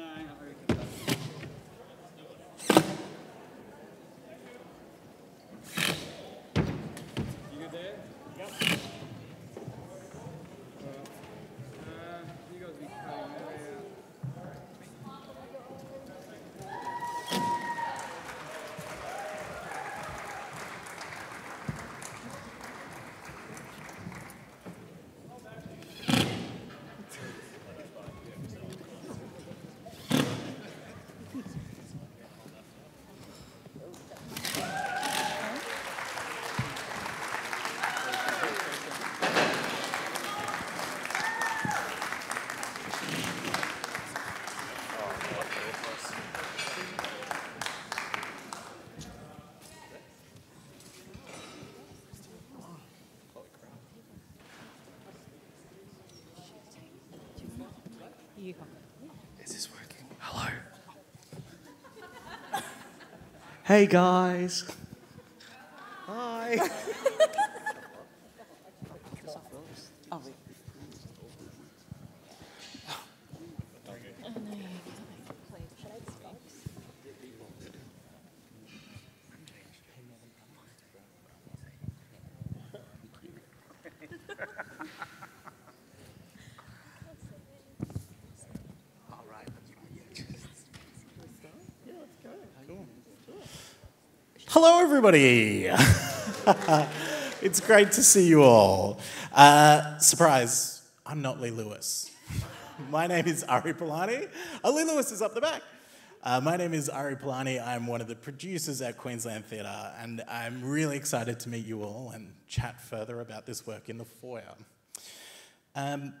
Is hey guys. Hi. Hello, everybody. it's great to see you all. Uh, surprise, I'm not Lee Lewis. My name is Ari Polani. Uh, Lee Lewis is up the back. Uh, my name is Ari Polani. I'm one of the producers at Queensland Theatre, and I'm really excited to meet you all and chat further about this work in the foyer. Um,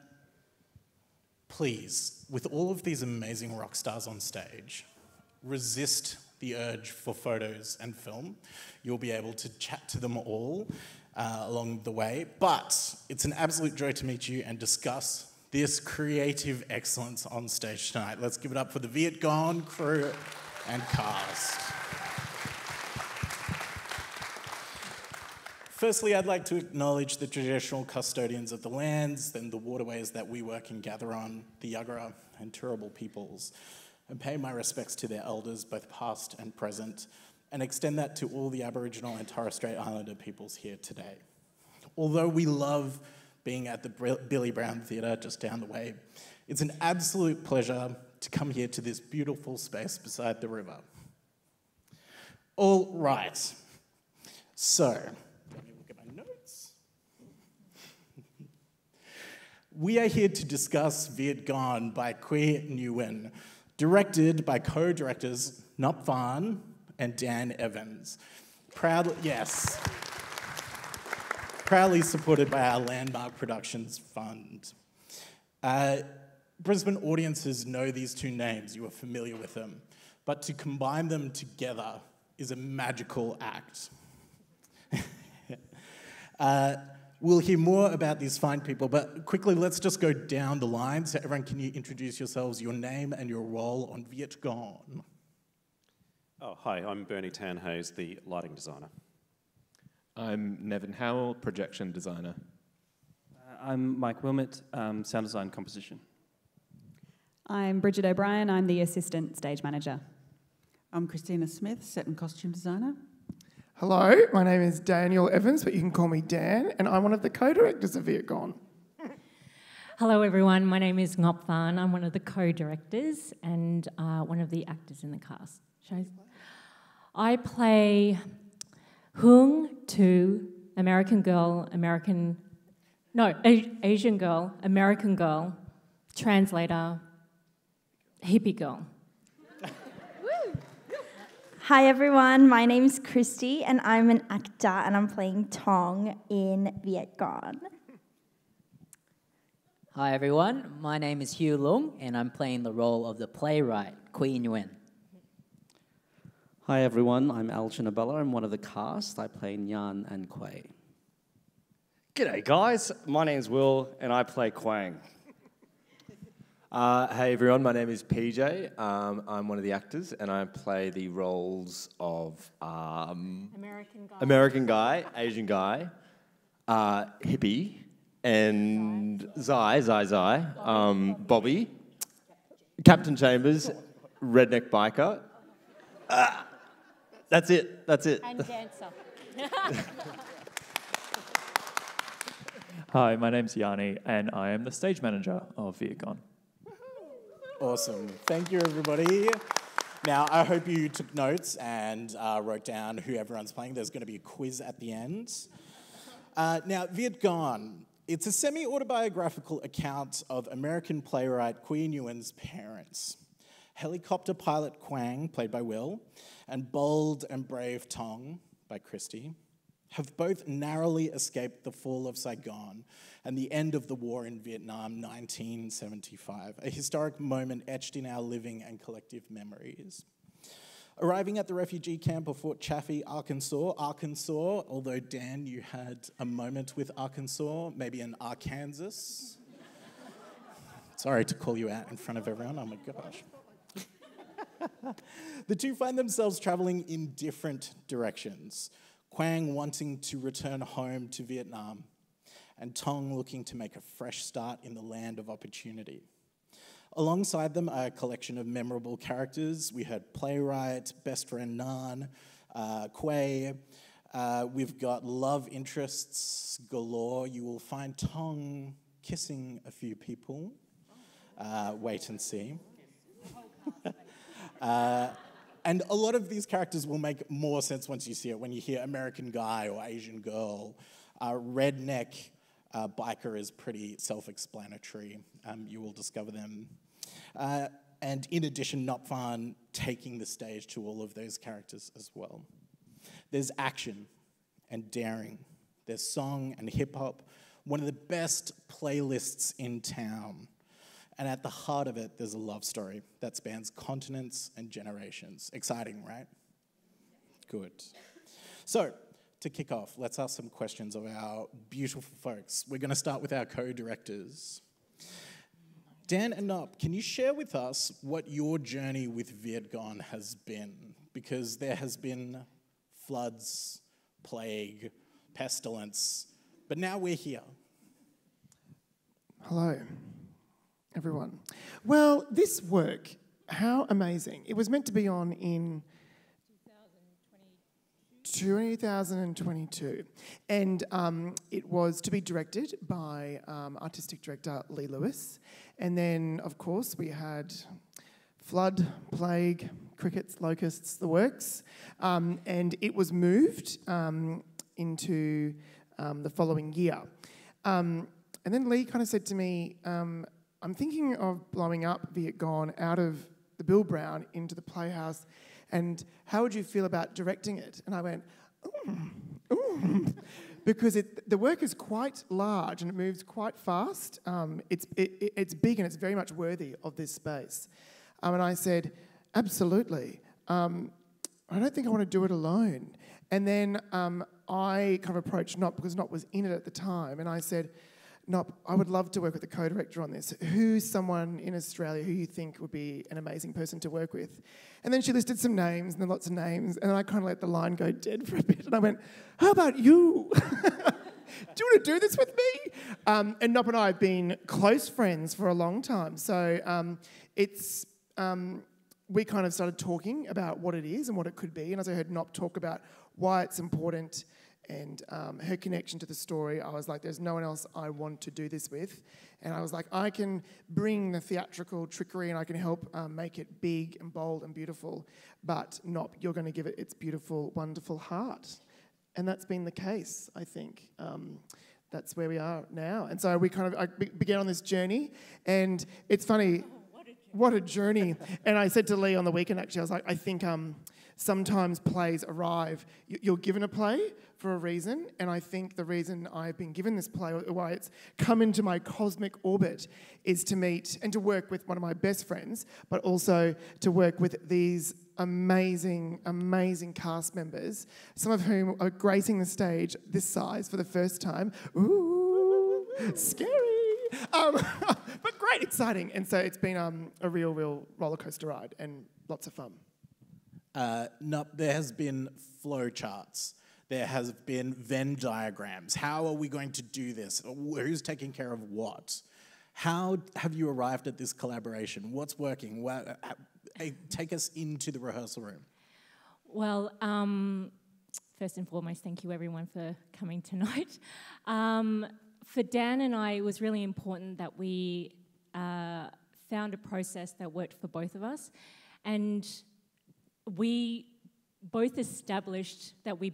please, with all of these amazing rock stars on stage, resist the urge for photos and film. You'll be able to chat to them all uh, along the way. But it's an absolute joy to meet you and discuss this creative excellence on stage tonight. Let's give it up for the Viet Gone crew and cast. Firstly, I'd like to acknowledge the traditional custodians of the lands and the waterways that we work and gather on, the Yagara and Turrbal peoples and pay my respects to their elders, both past and present, and extend that to all the Aboriginal and Torres Strait Islander peoples here today. Although we love being at the Bille Brown Theatre just down the way, it's an absolute pleasure to come here to this beautiful space beside the river. All right, so, let me look at my notes. we are here to discuss Viet Gone by Quy Nguyen, directed by co-directors Ngọc Phan and Dan Evans. Proudly, yes. Proudly supported by our Landmark Productions Fund. Uh, Brisbane audiences know these two names, you are familiar with them, but to combine them together is a magical act. uh, We'll hear more about these fine people, but quickly, let's just go down the line. So, everyone, can you introduce yourselves, your name and your role on Viet Gone? Oh, hi, I'm Bernie Tanhose, the lighting designer. I'm Nevin Howell, projection designer. Uh, I'm Mike Willmett, um, sound design composition. I'm Bridget O'Brien, I'm the assistant stage manager. I'm Christina Smith, set and costume designer. Hello, my name is Daniel Evans, but you can call me Dan, and I'm one of the co-directors of Viet Gone. Hello, everyone. My name is Ngọc Phan. I'm one of the co-directors and uh, one of the actors in the cast. I play Hung Tu, American girl, American, no, Asian girl, American girl, translator, hippie girl. Hi everyone, my name is Kristie and I'm an actor and I'm playing Tong in Viet Gone. Hi everyone, my name is Hieu Lung and I'm playing the role of the playwright Quy Nguyen. Hi everyone, I'm Aljin Abella. I'm one of the cast. I play Nhan and Quay. G'day guys, my name's Will and I play Quang. Uh, hey everyone, my name is PJ. Um, I'm one of the actors, and I play the roles of um, American guy, American guy, Asian guy, uh, hippie, and Zai, Zai, Zai, um, Bobby. Captain Chambers, redneck biker. Ah, that's it. That's it. And dancer. Hi, my name's Yanni, and I am the stage manager of Viet Gone. Awesome. Thank you, everybody. Now, I hope you took notes and uh, wrote down who everyone's playing. There's going to be a quiz at the end. Uh, now, Viet Gone. It's a semi autobiographical account of American playwright Qui Nguyen's parents. Helicopter pilot Quang, played by Will, and bold and brave Tong, by Kristie, have both narrowly escaped the fall of Saigon and the end of the war in Vietnam, 1975, a historic moment etched in our living and collective memories. Arriving at the refugee camp of Fort Chaffee, Arkansas, Arkansas, although Dan, you had a moment with Arkansas, maybe in Arkansas. Sorry to call you out in front of everyone, oh my gosh. the two find themselves traveling in different directions. Quang wanting to return home to Vietnam, and Tong looking to make a fresh start in the land of opportunity. Alongside them are a collection of memorable characters. We heard playwright, best friend Nhan, uh, Quay. Uh, we've got love interests galore. You will find Tong kissing a few people. Uh, wait and see. uh, and a lot of these characters will make more sense once you see it. When you hear American guy or Asian girl, uh, redneck uh, biker is pretty self explanatory. Um, you will discover them. Uh, and in addition, Ngọc Phan taking the stage to all of those characters as well. There's action and daring, there's song and hip hop, one of the best playlists in town. And at the heart of it, there's a love story that spans continents and generations. Exciting, right? Good. So, to kick off, let's ask some questions of our beautiful folks. We're going to start with our co directors. Dan and Ngọc, can you share with us what your journey with Vietgone has been? Because there has been floods, plague, pestilence, but now we're here. Hello, everyone. Well, this work, how amazing. It was meant to be on in 2022. And um, it was to be directed by um, artistic director Lee Lewis. And then, of course, we had flood, plague, crickets, locusts, the works. Um, and it was moved um, into um, the following year. Um, and then Lee kind of said to me, I'm thinking of blowing up Viet Gone out of the Bille Brown into the Playhouse and how would you feel about directing it? And I went, ooh, ooh. because it, the work is quite large and it moves quite fast. Um, it's, it, it's big and it's very much worthy of this space. Um, and I said, absolutely. Um, I don't think I want to do it alone. And then um, I kind of approached Ngọc because Ngọc was in it at the time, and I said, Ngọc, I would love to work with a co-director on this. Who's someone in Australia who you think would be an amazing person to work with? And then she listed some names and then lots of names, and I kind of let the line go dead for a bit, and I went, "How about you? do you want to do this with me?" Um, and Ngọc and I have been close friends for a long time, so um, it's. Um, we kind of started talking about what it is and what it could be, and as I heard Ngọc talk about why it's important and um, her connection to the story, I was like, there's no one else I want to do this with. And I was like, I can bring the theatrical trickery and I can help um, make it big and bold and beautiful, but Ngọc, you're going to give it its beautiful, wonderful heart. And that's been the case, I think. Um, that's where we are now. And so we kind of I began on this journey, and it's funny, what a journey. and I said to Lee on the weekend, actually, I was like, I think um, sometimes plays arrive. You're given a play for a reason, and I think the reason I've been given this play, or why it's come into my cosmic orbit, is to meet and to work with one of my best friends, but also to work with these amazing, amazing cast members, some of whom are gracing the stage this size for the first time. Ooh, scary. Um, but great, exciting. And so it's been um, a real, real roller coaster ride and lots of fun. Uh, no, there has been flow charts. There has been Venn diagrams. How are we going to do this? Who's taking care of what? How have you arrived at this collaboration? What's working? Take us into the rehearsal room. Well, um, first and foremost, thank you everyone for coming tonight. Um, for Dan and I, it was really important that we uh, found a process that worked for both of us. And we both established that we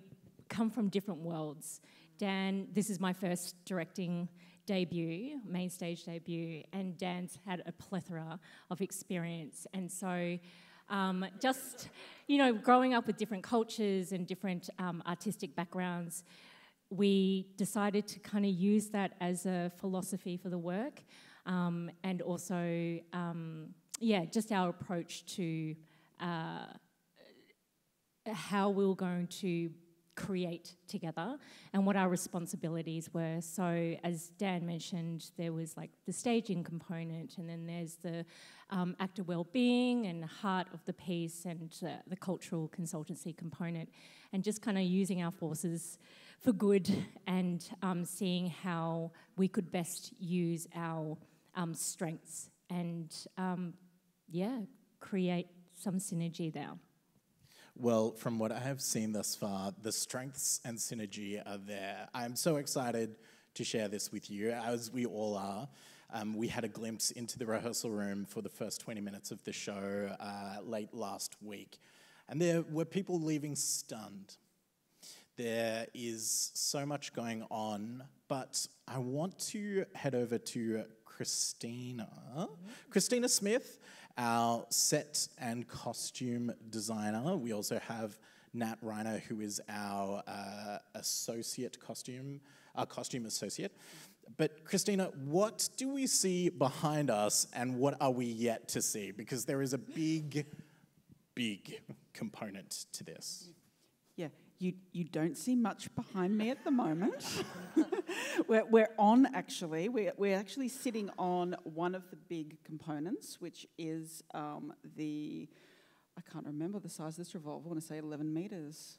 come from different worlds. Dan, this is my first directing debut, main stage debut, and Dan's had a plethora of experience. And so, um, just, you know, growing up with different cultures and different um, artistic backgrounds, we decided to kind of use that as a philosophy for the work. Um, and also, um, yeah, just our approach to uh, how we're going to create together and what our responsibilities were. So, as Dan mentioned, there was like the staging component, and then there's the um, actor well-being and heart of the piece, and uh, the cultural consultancy component, and just kind of using our forces for good and um, seeing how we could best use our um, strengths and um, yeah, create some synergy there. Well, from what I have seen thus far, the strengths and synergy are there. I'm so excited to share this with you, as we all are. Um, we had a glimpse into the rehearsal room for the first 20 minutes of the show uh, late last week, and there were people leaving stunned. There is so much going on, but I want to head over to Christina. Christina Smith, our set and costume designer. We also have Nat Reiner, who is our uh, associate costume, our costume associate. But Christina, what do we see behind us and what are we yet to see? Because there is a big, big component to this. You, you don't see much behind me at the moment. we're, we're on actually, we're, we're actually sitting on one of the big components, which is um, the, I can't remember the size of this revolver, I want to say 11 metres.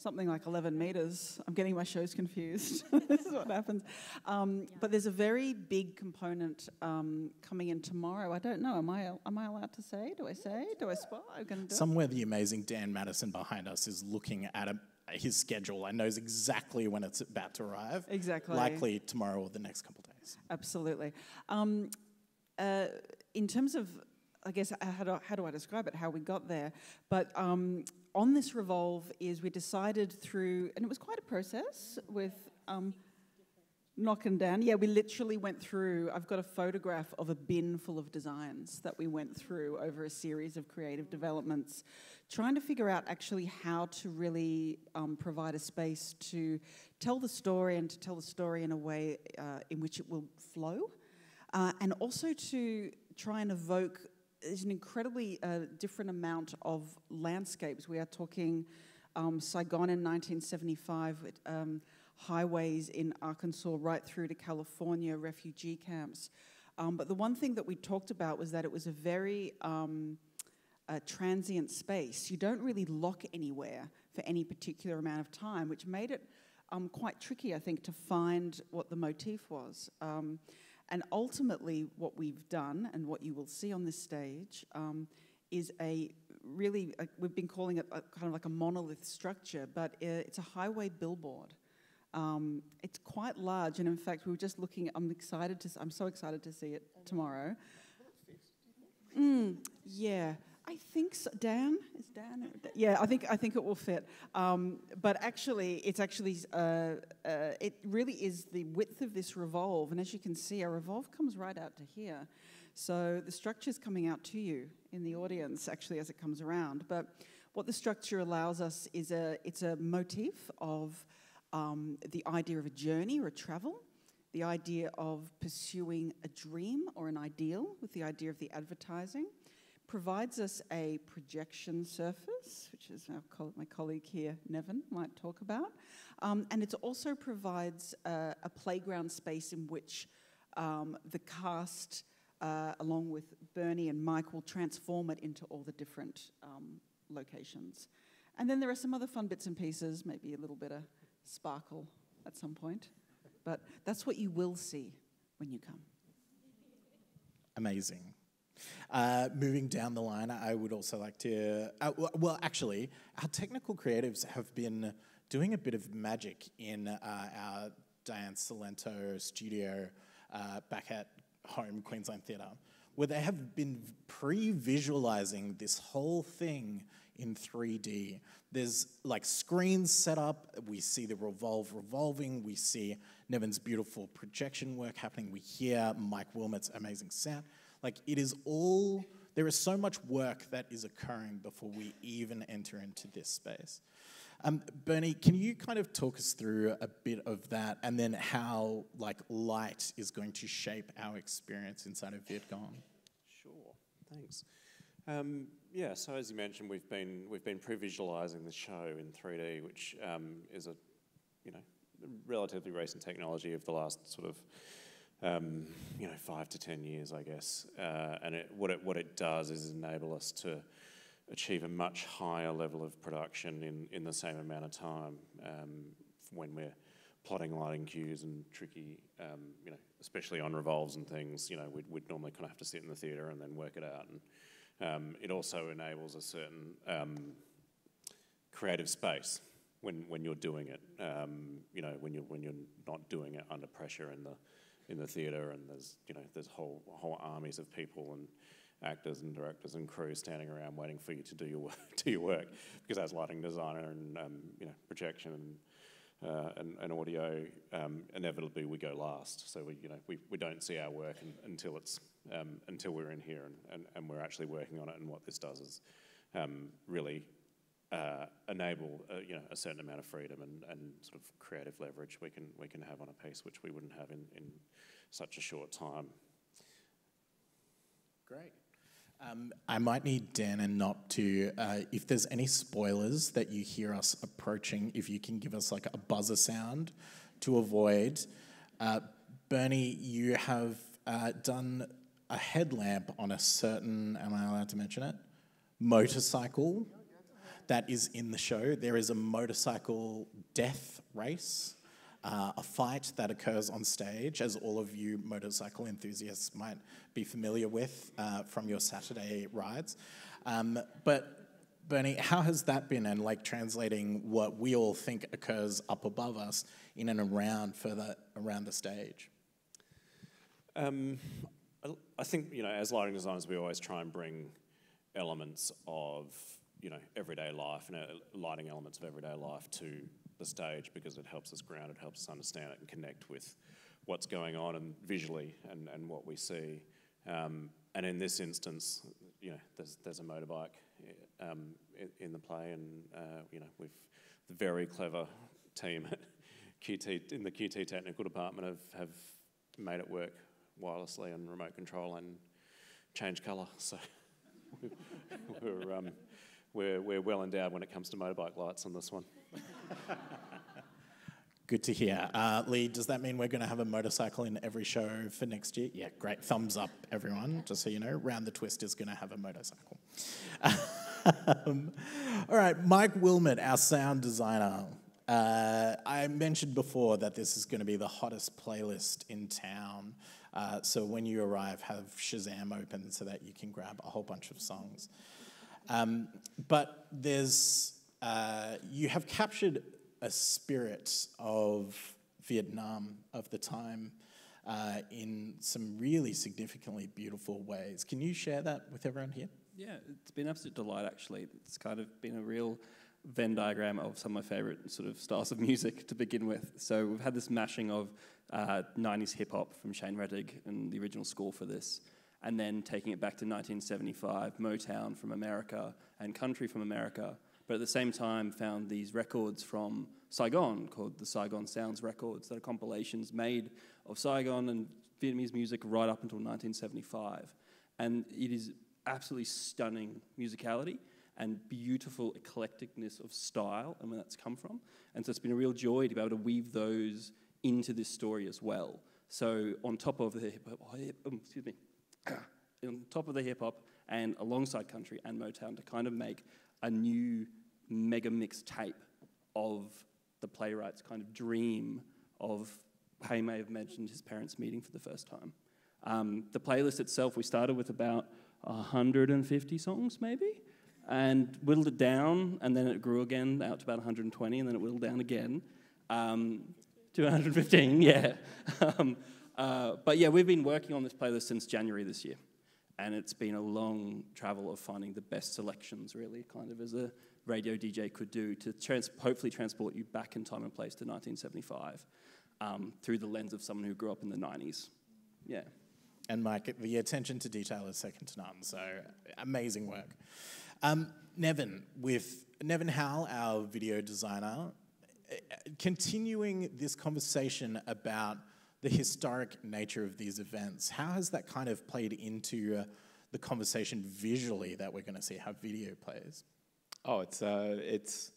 Something like 11 metres. I'm getting my shows confused. this is what happens. Um, yeah. But there's a very big component um, coming in tomorrow. I don't know. Am I am I allowed to say? Do I say? Do I spot? I'm going to do Somewhere it? the amazing Dan Madison behind us is looking at a, his schedule and knows exactly when it's about to arrive. Exactly. Likely tomorrow or the next couple of days. Absolutely. Um, uh, in terms of I guess how do, how do I describe it? How we got there? But um, on this revolve is we decided through, and it was quite a process with um, knocking down. Yeah, we literally went through. I've got a photograph of a bin full of designs that we went through over a series of creative developments, trying to figure out actually how to really um, provide a space to tell the story and to tell the story in a way uh, in which it will flow. Uh, and also to try and evoke there's an incredibly uh, different amount of landscapes. We are talking um, Saigon in 1975, um, highways in Arkansas right through to California, refugee camps. Um, but the one thing that we talked about was that it was a very um, a transient space. You don't really lock anywhere for any particular amount of time, which made it um, quite tricky, I think, to find what the motif was. And ultimately, what we've done and what you will see on this stage um, is a really, a, we've been calling it a, kind of like a monolith structure, but uh, it's a highway billboard. Um, it's quite large, and in fact, we were just looking. I'm excited to. I'm so excited to see it tomorrow. Mm, yeah, I think so. Dan is Dan. Yeah, I think I think it will fit. Um, but actually, it's actually uh, uh, it really is the width of this revolve, and as you can see, our revolve comes right out to here. So the structure is coming out to you in the audience actually as it comes around. But what the structure allows us is a it's a motif of um, the idea of a journey or a travel, the idea of pursuing a dream or an ideal with the idea of the advertising provides us a projection surface, which is my colleague here, Nevin, might talk about. Um, and it also provides a, a, playground space in which um, the cast, uh, along with Bernie and Mike, will transform it into all the different um, locations. And then there are some other fun bits and pieces, maybe a little bit of sparkle at some point. But that's what you will see when you come. Amazing. Uh, moving down the line, I would also like to. Uh, well, actually, our technical creatives have been doing a bit of magic in uh, our Diane Cilento studio uh, back at home, Queensland Theatre, where they have been pre visualizing this whole thing in 3D. There's like screens set up, we see the revolve revolving, we see Nevin's beautiful projection work happening, we hear Mike Willmett's amazing sound. Like it is all, there is so much work that is occurring before we even enter into this space. Um, Bernie, can you kind of talk us through a bit of that and then how like light is going to shape our experience inside of Viet Gone? Sure, thanks. Um, yeah, so as you mentioned, we've been we've been pre-visualizing the show in 3D, which um, is a you know relatively recent technology of the last sort of um, you know five to ten years, I guess. Uh, and it, what it what it does is enable us to achieve a much higher level of production in, in the same amount of time um, when we're plotting lighting cues and tricky, um, you know, especially on revolves and things, you know, we'd, we'd normally kind of have to sit in the theatre and then work it out. And um, it also enables a certain um, creative space when, when you're doing it, um, you know, when you're, when you're not doing it under pressure in the, in the theatre and there's, you know, there's whole, whole armies of people and actors and directors and crew standing around waiting for you to do your work, do your work. Because as lighting designer and um, you know projection and uh, and, and, audio, um, inevitably we go last. So we you know we, we don't see our work in, until it's um, until we're in here and, and, and we're actually working on it. And what this does is um, really uh, enable uh, you know a certain amount of freedom and, and sort of creative leverage we can we can have on a piece which we wouldn't have in, in such a short time. Great. Um, I might need Dan and Ngọc to, uh, if there's any spoilers that you hear us approaching, if you can give us like a buzzer sound to avoid. Uh, Bernie, you have uh, done a headlamp on a certain, am I allowed to mention it? Motorcycle that is in the show. There is a motorcycle death race uh, a fight that occurs on stage, as all of you motorcycle enthusiasts might be familiar with uh, from your Saturday rides. Um, but Bernie, how has that been and like translating what we all think occurs up above us in and around further around the stage? Um, I think, you know, as lighting designers, we always try and bring elements of, you know, everyday life and uh, lighting elements of everyday life to the stage because it helps us ground, it helps us understand it and connect with what's going on and visually and, and what we see. Um, and in this instance, you know, there's, there's a motorbike um, in, the play, and uh, you know, we've the very clever team at QT in the QT technical department have, have made it work wirelessly and remote control and change colour. So we're, um, we're, we're well endowed when it comes to motorbike lights on this one. Good to hear. Uh, Lee, does that mean we're going to have a motorcycle in every show for next year? Yeah, great. Thumbs up, everyone, just so you know. Round the Twist is going to have a motorcycle. um, all right, Mike Willmett, our sound designer. Uh, I mentioned before that this is going to be the hottest playlist in town. Uh, so when you arrive, have Shazam open so that you can grab a whole bunch of songs. Um, but there's uh, you have captured a spirit of Vietnam of the time uh, in some really significantly beautiful ways. Can you share that with everyone here? Yeah, it's been an absolute delight actually. It's kind of been a real Venn diagram of some of my favourite sort of styles of music to begin with. So we've had this mashing of uh, 90s hip hop from Shane Rettig and the original score for this, and then taking it back to 1975, Motown from America and country from America but at the same time found these records from Saigon called the Saigon Sounds Records that are compilations made of Saigon and Vietnamese music right up until 1975. And it is absolutely stunning musicality and beautiful eclecticness of style and where that's come from. And so it's been a real joy to be able to weave those into this story as well. So on top of the hip hop, oh, um, excuse me, on top of the hip hop and alongside country and Motown to kind of make a new mega mix tape of the playwright's kind of dream of Hay may have mentioned his parents meeting for the first time. Um, the playlist itself, we started with about 150 songs, maybe, and whittled it down, and then it grew again out to about 120, and then it whittled down again um, to 115, yeah. Uh, but yeah, we've been working on this playlist since January this year, and it's been a long travel of finding the best selections, really, kind of as a radio DJ could do to trans- hopefully transport you back in time and place to 1975 um, through the lens of someone who grew up in the 90s. Yeah. And Mike, the attention to detail is second to none. So amazing work. Um, Nevin, with Nevin Howell, our video designer, continuing this conversation about the historic nature of these events, how has that kind of played into uh, the conversation visually that we're going to see how video plays? Oh, it's uh, it's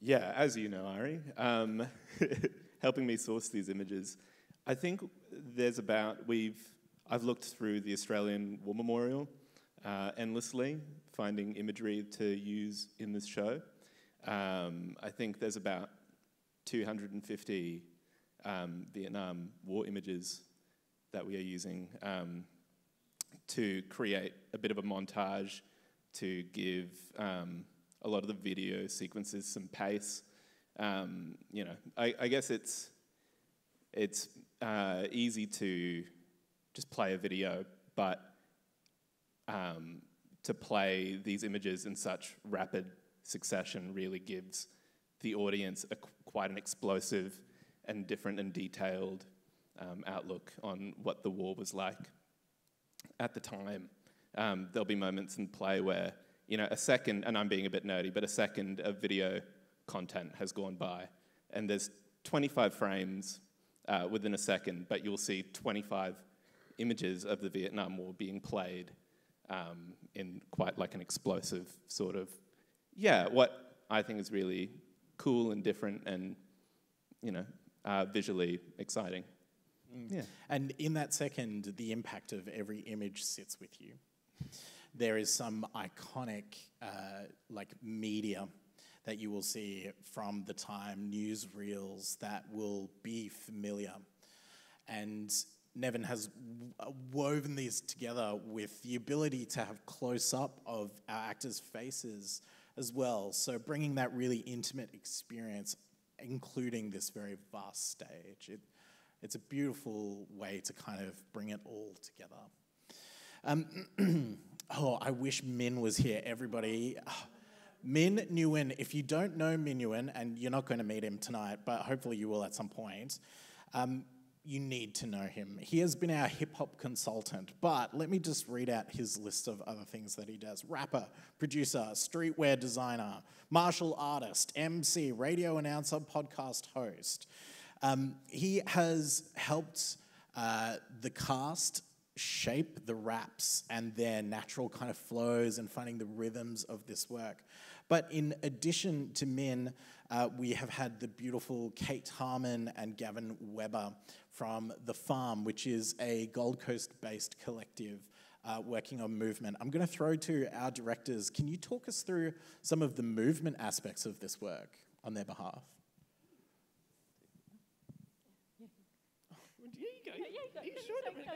yeah, as you know, Ari, um, helping me source these images. I think there's about we've I've looked through the Australian War Memorial uh, endlessly, finding imagery to use in this show. Um, I think there's about 250 um, Vietnam War images that we are using um, to create a bit of a montage to give um, a lot of the video sequences some pace. Um, you know, I, I, guess it's it's uh, easy to just play a video, but um, to play these images in such rapid succession really gives the audience a, quite an explosive and different and detailed um, outlook on what the war was like at the time. Um, there'll be moments in play where, you know, a second, and I'm being a bit nerdy, but a second of video content has gone by, and there's 25 frames uh, within a second, but you'll see 25 images of the Vietnam War being played um, in quite like an explosive sort of, yeah, what I think is really cool and different and, you know, uh, visually exciting. Mm. Yeah. And in that second, the impact of every image sits with you. There is some iconic, uh, like, media that you will see from the time, newsreels that will be familiar. And Nevin has woven these together with the ability to have close up of our actors' faces as well. So bringing that really intimate experience, including this very vast stage. It, it's a beautiful way to kind of bring it all together. Um, oh, I wish Min was here, everybody. Min Nguyen, if you don't know Min Nguyen, and you're not going to meet him tonight, but hopefully you will at some point, um, you need to know him. He has been our hip hop consultant, but let me just read out his list of other things that he does rapper, producer, streetwear designer, martial artist, MC, radio announcer, podcast host. Um, he has helped uh, the cast shape the raps and their natural kind of flows and finding the rhythms of this work. But in addition to Min, uh, we have had the beautiful Kate Harman and Gavin Webber from The Farm, which is a Gold Coast based collective uh, working on movement. I'm going to throw to our directors. Can you talk us through some of the movement aspects of this work on their behalf?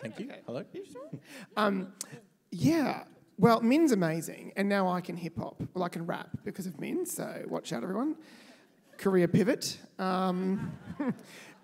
Thank you. Hello. Um, yeah. Well, Min's amazing, and now I can hip hop. Well, I can rap because of Min. So watch out, everyone. Career pivot. Um,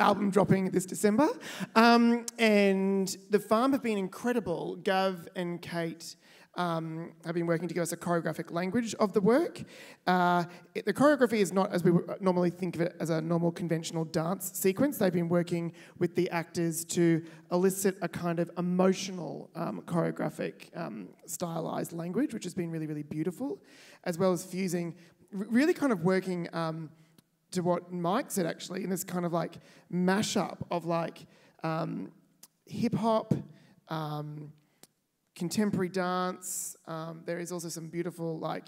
album dropping this December. Um, and the farm have been incredible. Gav and Kate um, have been working to give us a choreographic language of the work. Uh, it, the choreography is not as we normally think of it as a normal conventional dance sequence. They've been working with the actors to elicit a kind of emotional um, choreographic um, stylized language, which has been really, really beautiful, as well as fusing, really kind of working um, to what Mike said actually, in this kind of like mashup of like um, hip hop, um, contemporary dance. Um, there is also some beautiful like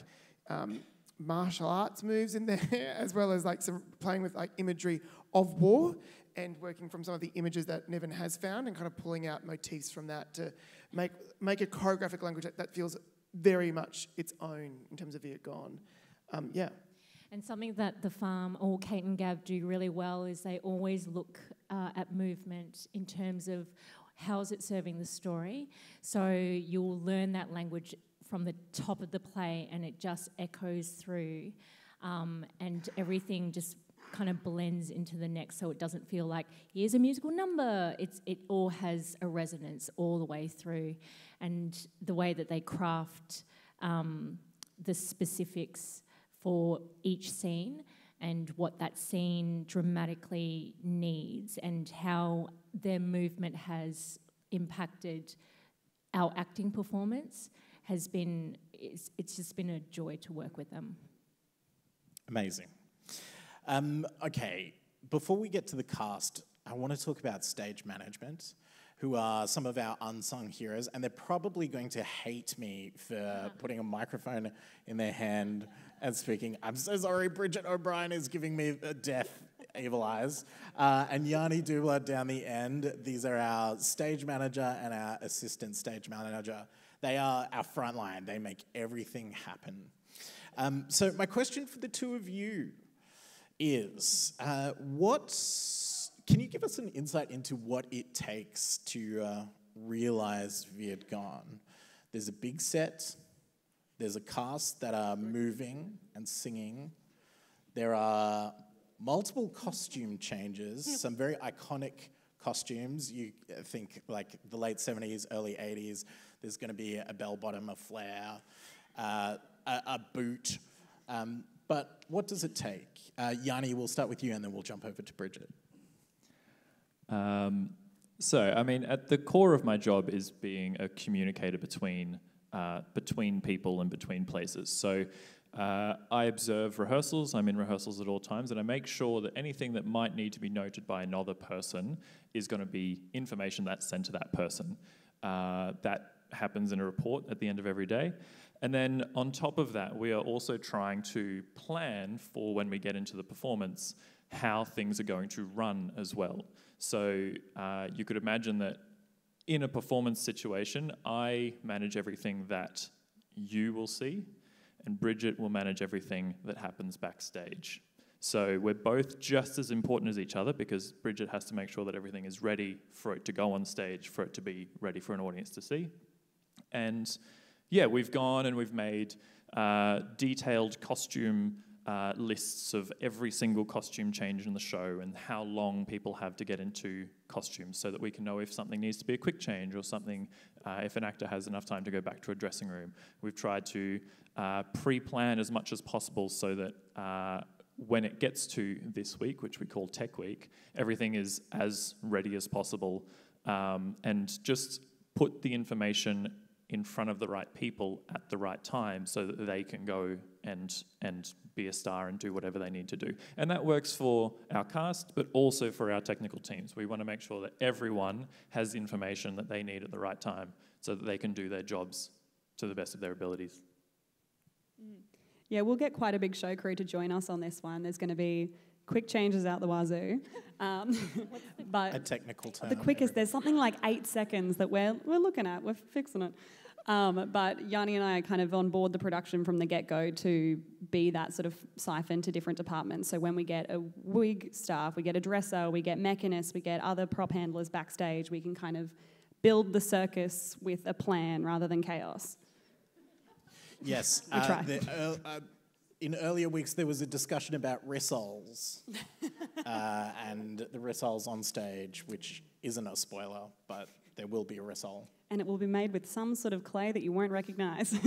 um, martial arts moves in there, as well as like some playing with like imagery of war and working from some of the images that Nevin has found and kind of pulling out motifs from that to make make a choreographic language that, that feels very much its own in terms of Viet Gone. Um, yeah. And something that the farm or Kate and Gav do really well is they always look uh, at movement in terms of how is it serving the story. So you'll learn that language from the top of the play and it just echoes through um, and everything just kind of blends into the next so it doesn't feel like here's a musical number it's it all has a resonance all the way through and the way that they craft um, the specifics for each scene and what that scene dramatically needs and how their movement has impacted our acting performance has been it's, it's just been a joy to work with them Amazing. Um, okay, before we get to the cast, I want to talk about stage management, who are some of our unsung heroes, and they're probably going to hate me for putting a microphone in their hand and speaking. I'm so sorry, Bridget O'Brien is giving me a deaf evil eyes. Uh, and Yanni Dubler down the end, these are our stage manager and our assistant stage manager. They are our front line, they make everything happen. Um, so, my question for the two of you is uh, what can you give us an insight into what it takes to uh, realize Viet Gone? There's a big set, there's a cast that are moving and singing, there are multiple costume changes, some very iconic costumes. You think like the late 70s, early 80s, there's going to be a bell bottom, a flare, uh, a, a, boot. Um, but what does it take? Uh, Yanni, we'll start with you and then we'll jump over to Bridget. Um, so, I mean, at the core of my job is being a communicator between uh, between people and between places. So, uh, I observe rehearsals. I'm in rehearsals at all times, and I make sure that anything that might need to be noted by another person is going to be information that's sent to that person. Uh, that happens in a report at the end of every day. And then on top of that, we are also trying to plan for when we get into the performance how things are going to run as well. So uh, you could imagine that in a performance situation, I manage everything that you will see, and Bridget will manage everything that happens backstage. So we're both just as important as each other because Bridget has to make sure that everything is ready for it to go on stage, for it to be ready for an audience to see. And yeah, we've gone and we've made uh, detailed costume uh, lists of every single costume change in the show and how long people have to get into costumes so that we can know if something needs to be a quick change or something, uh, if an actor has enough time to go back to a dressing room. We've tried to uh, pre plan as much as possible so that uh, when it gets to this week, which we call Tech Week, everything is as ready as possible um, and just put the information in front of the right people at the right time so that they can go and and be a star and do whatever they need to do. And that works for our cast, but also for our technical teams. We want to make sure that everyone has information that they need at the right time so that they can do their jobs to the best of their abilities. Yeah, we'll get quite a big show crew to join us on this one. There's going to be quick changes out the wazoo. Um, but a technical term. The quickest, there's something like eight seconds that we're, we're looking at, we're fixing it. Um, but Yanni and I are kind of on board the production from the get go to be that sort of siphon to different departments. So when we get a wig staff, we get a dresser, we get mechanists, we get other prop handlers backstage, we can kind of build the circus with a plan rather than chaos. Yes. we try. The, uh, in earlier weeks, there was a discussion about rissoles uh, and the rissoles on stage, which isn't a spoiler, but there will be a rissole. And it will be made with some sort of clay that you won't recognise.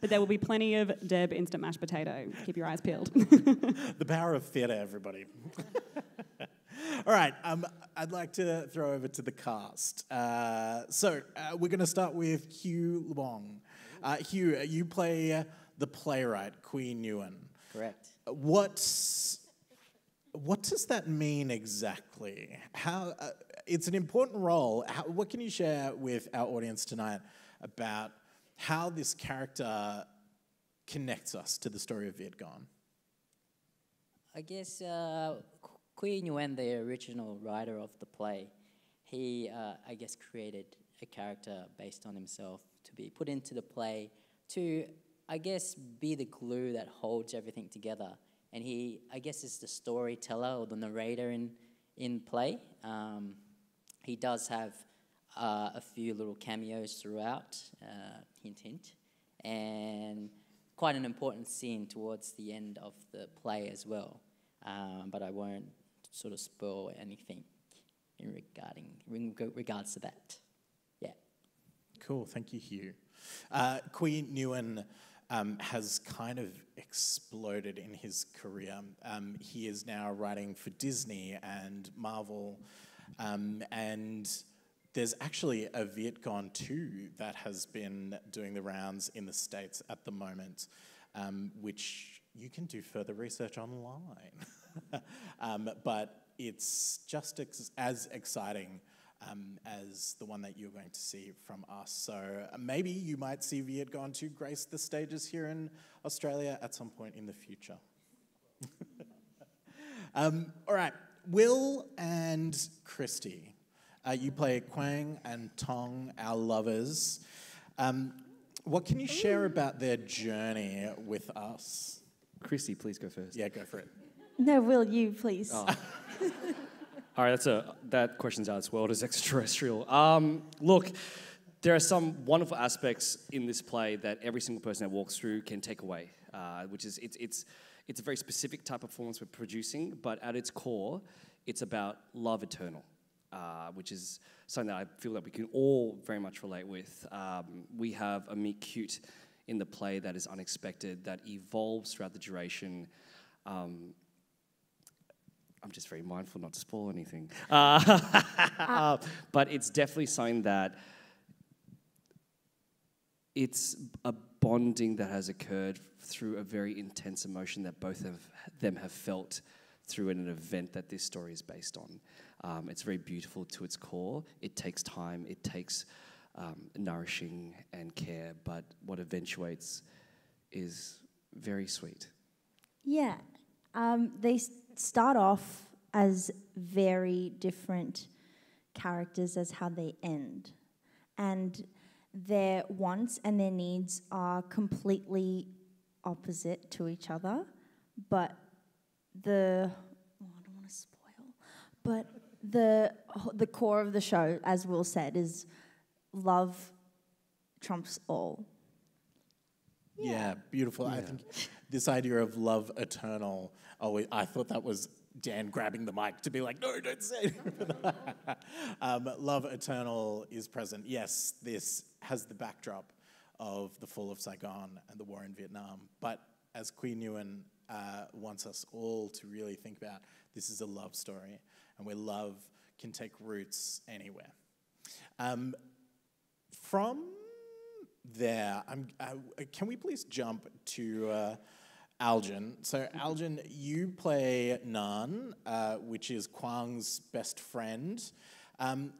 but there will be plenty of Deb instant mashed potato. Keep your eyes peeled. the power of theatre, everybody. All right, um, I'd like to throw over to the cast. Uh, so uh, we're going to start with Hieu Long. Uh, Hieu, you play the playwright Qui Nguyen. Correct. What's what does that mean exactly? How uh, it's an important role. How, what can you share with our audience tonight about how this character connects us to the story of Viet Gone? I guess uh, Quy Nguyen, the original writer of the play, he, uh, I guess, created a character based on himself to be put into the play to I guess, be the glue that holds everything together. And he, I guess, is the storyteller or the narrator in, in play. Um, he does have uh, a few little cameos throughout, uh, hint, hint, and quite an important scene towards the end of the play as well. Um, but I won't sort of spoil anything in regarding in regards to that. Yeah. Cool. Thank you, Hieu. Uh, Qui Nguyen um, has kind of exploded in his career. Um, he is now writing for Disney and Marvel, um, and there's actually a Vietgone 2 that has been doing the rounds in the States at the moment, um, which you can do further research online. um, but it's just ex- as exciting um, as the one that you're going to see from us. So uh, maybe you might see Vietgone 2 grace the stages here in Australia at some point in the future. um, all right, Will and Kristie. Uh, you play Quang and Tong, our lovers. Um, what can you share about their journey with us? Kristie, please go first. Yeah, go for it. No, will you please? Oh. All right, that's a that question's out of this world as extraterrestrial. Um, look, there are some wonderful aspects in this play that every single person that walks through can take away, uh, which is it's it's it's a very specific type of performance we're producing, but at its core, it's about love eternal uh, which is something that I feel that we can all very much relate with. Um, we have a meet cute in the play that is unexpected, that evolves throughout the duration. Um, I'm just very mindful not to spoil anything. Uh, uh, but it's definitely something that it's a bonding that has occurred through a very intense emotion that both of them have felt through an event that this story is based on. Um, it's very beautiful to its core. It takes time, it takes um, nourishing and care, but what eventuates is very sweet. Yeah. Um, they start off as very different characters as how they end. And their wants and their needs are completely opposite to each other, but the oh, I don't want to spoil, but the the core of the show, as Will said, is love trumps all. Yeah, beautiful. I think this idea of love eternal, oh, I thought that was Dan grabbing the mic to be like, no, don't say um, love eternal is present. Yes, this has the backdrop of the fall of Saigon and the war in Vietnam. But as Qui Nguyen uh, wants us all to really think about, this is a love story, and where love can take roots anywhere. Um, from there, uh, can we please jump to uh, Aljin? So, Aljin, you play Nhan, uh, which is Quang's best friend. Um,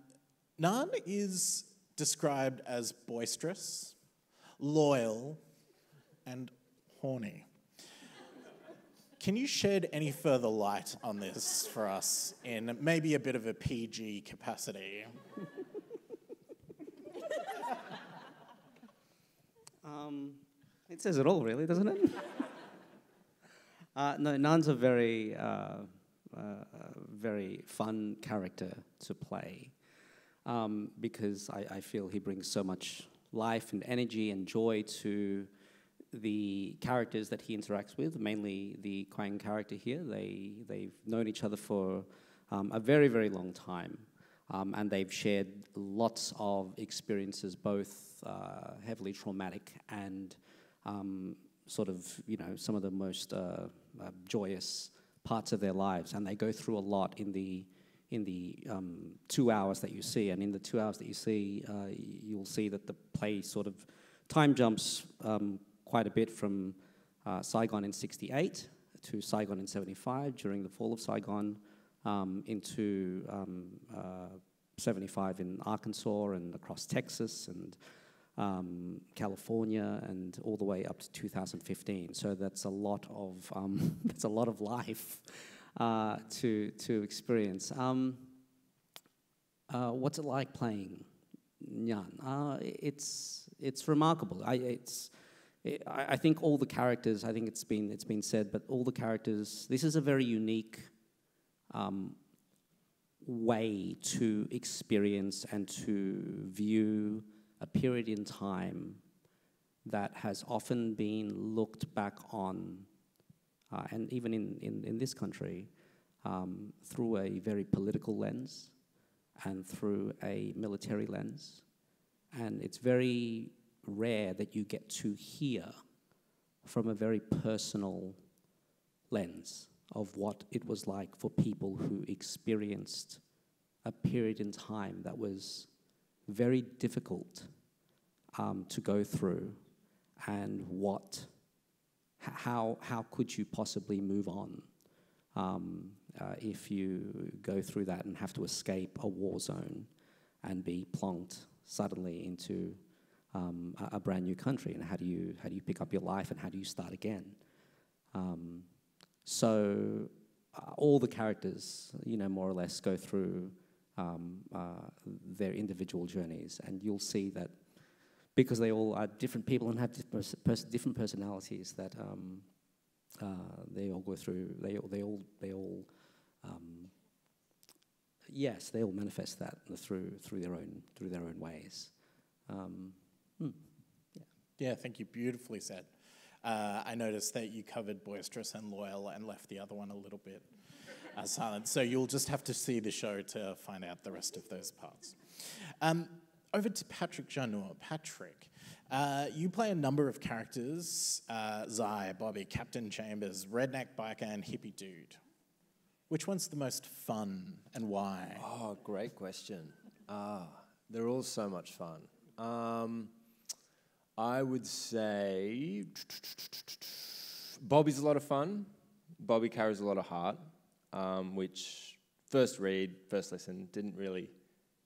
Nhan is described as boisterous, loyal, and horny. Can you shed any further light on this for us in maybe a bit of a PG capacity? Um, it says it all, really, doesn't it? uh, no, Nhan's a very, uh, uh, very fun character to play um, because I, I, feel he brings so much life and energy and joy to the characters that he interacts with, mainly the Quang character here. They, they've known each other for um, a very, very long time. Um, and they've shared lots of experiences, both uh, heavily traumatic and um, sort of, you know, some of the most uh, uh, joyous parts of their lives. And they go through a lot in the in the um, two hours that you see. And in the two hours that you see, uh, you'll see that the play sort of time jumps um, quite a bit from uh, Saigon in 68 to Saigon in 75 during the fall of Saigon um, into um, uh, 75 in Arkansas and across Texas and um, California and all the way up to 2015. So that's a lot of um, that's a lot of life uh, to to experience. Um, uh, what's it like playing Nhan? Uh, it's it's remarkable. I, it's it, I, I think all the characters. I think it's been it's been said, but all the characters. This is a very unique um, way to experience and to view a period in time that has often been looked back on, uh, and even in, in, in this country, um, through a very political lens and through a military lens. And it's very rare that you get to hear from a very personal lens of what it was like for people who experienced a period in time that was very difficult um, to go through and what how how could you possibly move on um, uh, if you go through that and have to escape a war zone and be plonked suddenly into um, a, a, brand new country? And how do you how do you pick up your life and how do you start again? Um, so uh, all the characters you know more or less go through um, uh, their individual journeys and you'll see that because they all are different people and have different personalities that um, uh, they all go through. They they all they all um, yes they all manifest that through through their own through their own ways. Um, hmm. yeah. yeah, thank you. Beautifully said. Uh, I noticed that you covered boisterous and loyal and left the other one a little bit uh, silent. So you'll just have to see the show to find out the rest of those parts. Um, over to Patrick Janot. Patrick, uh, you play a number of characters uh, Giai, Bobby, Captain Chambers, Redneck Biker, and Hippie Dude. Which one's the most fun and why? Oh, great question. Ah, they're all so much fun. Um, I would say Bobby's a lot of fun. Bobby carries a lot of heart, um, which first read, first listen, didn't really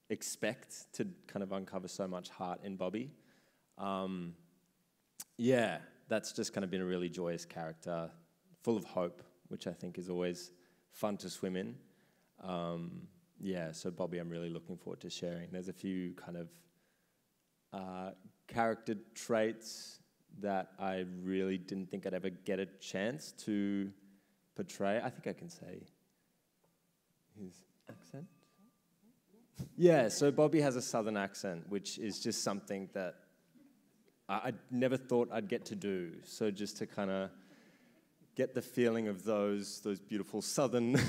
expect to kind of uncover so much heart in Bobby. Um, yeah, that's just kind of been a really joyous character, full of hope, which I think is always fun to swim in. Um, yeah, so Bobby, I'm really looking forward to sharing. There's a few kind of uh, character traits that I really didn't think I'd ever get a chance to portray. I think I can say his accent. Yeah, so Bobby has a southern accent, which is just something that I, I never thought I'd get to do. So just to kind of get the feeling of those those beautiful southern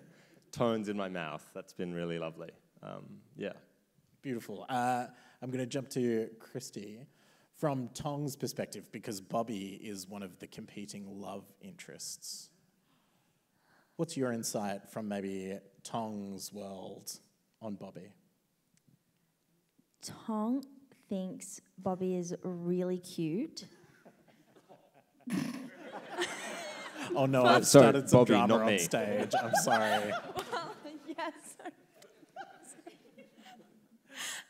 tones in my mouth, that's been really lovely. Um, yeah. Beautiful. Uh, I'm going to jump to Kristie from Tong's perspective because Bobby is one of the competing love interests. What's your insight from maybe Tong's world on Bobby? Tong thinks Bobby is really cute. oh no, I've sorry, started some Bobby, drama on stage. I'm sorry. yes.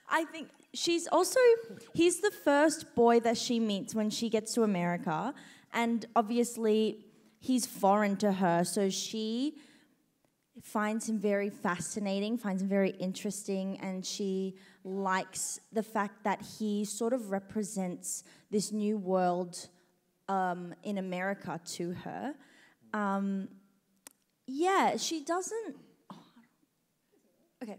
I think she's also he's the first boy that she meets when she gets to America and obviously he's foreign to her so she finds him very fascinating, finds him very interesting, and she likes the fact that he sort of represents this new world um, in America to her. Um, yeah, she doesn't. Okay,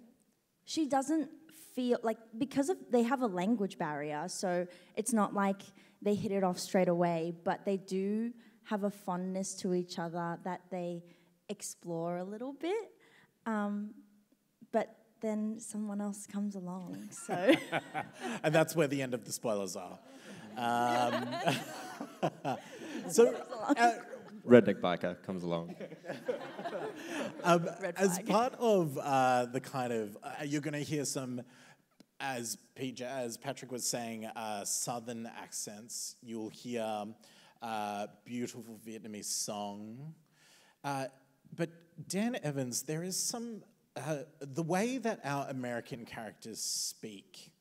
she doesn't feel like because of they have a language barrier, so it's not like they hit it off straight away, but they do have a fondness to each other that they explore a little bit. Um, but then someone else comes along. So, and that's where the end of the spoilers are. Um, so, uh, redneck biker comes along. Um, as part of uh, the kind of, uh, you're going to hear some, as PJ, as Patrick was saying, uh, southern accents. You'll hear uh, beautiful Vietnamese song. But Dan Evans, there is some, uh, the way that our American characters speak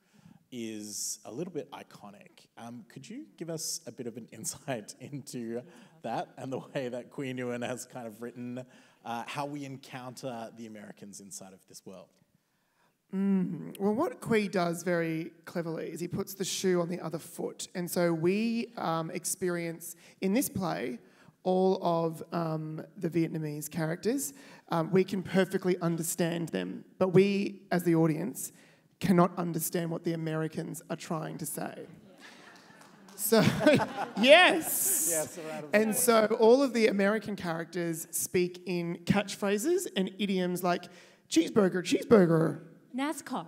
is a little bit iconic. Um, could you give us a bit of an insight into that and the way that Qui Nguyen has kind of written uh, how we encounter the Americans inside of this world? Mm. Well, what Qui does very cleverly is he puts the shoe on the other foot. And so we um, experience in this play all of um, the Vietnamese characters. Um, we can perfectly understand them, but we, as the audience, cannot understand what the Americans are trying to say. So, yes. Yes, a and so all of the American characters speak in catchphrases and idioms like cheeseburger, cheeseburger, NASCAR.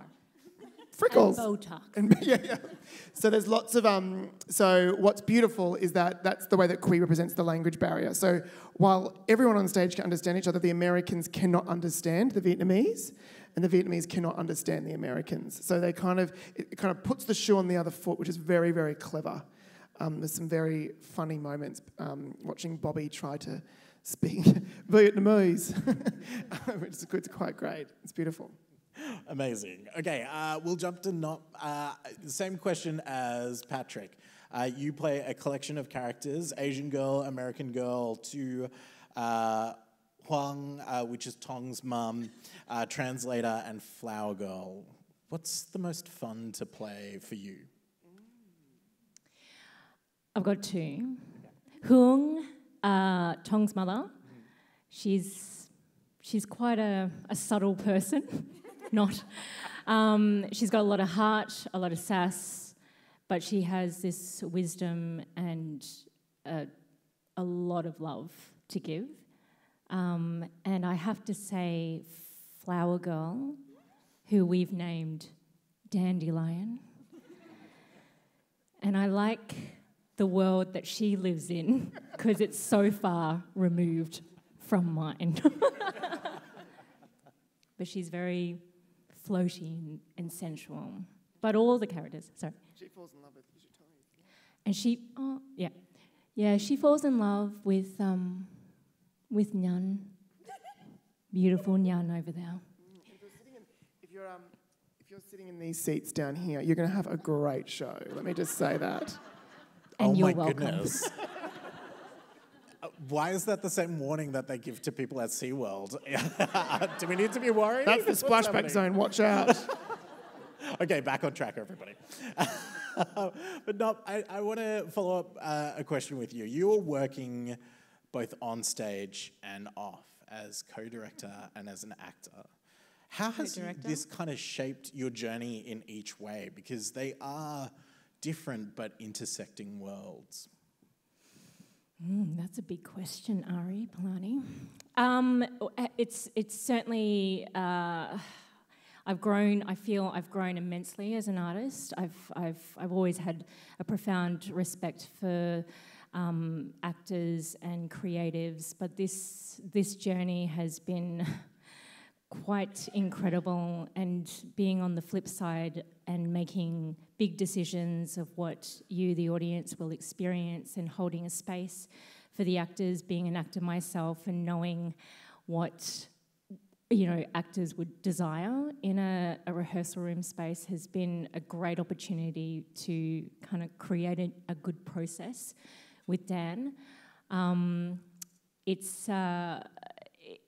Frickles. And Botox. And, yeah, yeah. So there's lots of um. So what's beautiful is that that's the way that Qui represents the language barrier. So while everyone on stage can understand each other, the Americans cannot understand the Vietnamese, and the Vietnamese cannot understand the Americans. So they kind of it kind of puts the shoe on the other foot, which is very very clever. Um, there's some very funny moments um, watching Bobby try to speak Vietnamese, which is quite great. It's beautiful. Amazing. Okay, uh, we'll jump to Ngọc uh, same question as Patrick. Uh, you play a collection of characters: Asian girl, American girl, to uh, Huong, uh, which is Tong's mum, uh, translator, and flower girl. What's the most fun to play for you? I've got two. Huong, uh, Tong's mother, she's she's quite a, a subtle person. Not. Um, she's got a lot of heart, a lot of sass, but she has this wisdom and a, a lot of love to give. Um, and I have to say, Flower Girl, who we've named Dandelion. And I like the world that she lives in because it's so far removed from mine. but she's very floaty and, and sensual. But all the characters, sorry. She falls in love with And she, oh, yeah. Yeah, she falls in love with, um, with Nhan. Beautiful Nhan over there. If you're, um, if you're sitting in these seats down here, you're going to have a great show. Let me just say that. And oh you're my welcome. goodness. Uh, Why is that the same warning that they give to people at SeaWorld? Do we need to be worried? That's the splashback zone. Watch out. okay, back on track, everybody. but no, I, I want to follow up uh, a question with you. You are working both on stage and off as co-director and as an actor. How has this kind of shaped your journey in each way? Because they are different but intersecting worlds. Mm, that's a big question, Ari Palani. Um, it's it's certainly. Uh, I've grown. I feel I've grown immensely as an artist. I've I've I've always had a profound respect for um, actors and creatives, but this this journey has been quite incredible. And being on the flip side and making big decisions of what you, the audience, will experience, and holding a space for the actors, being an actor myself, and knowing what you know actors would desire in a, a rehearsal room space has been a great opportunity to kind of create a, a good process with Dan. Um, it's uh,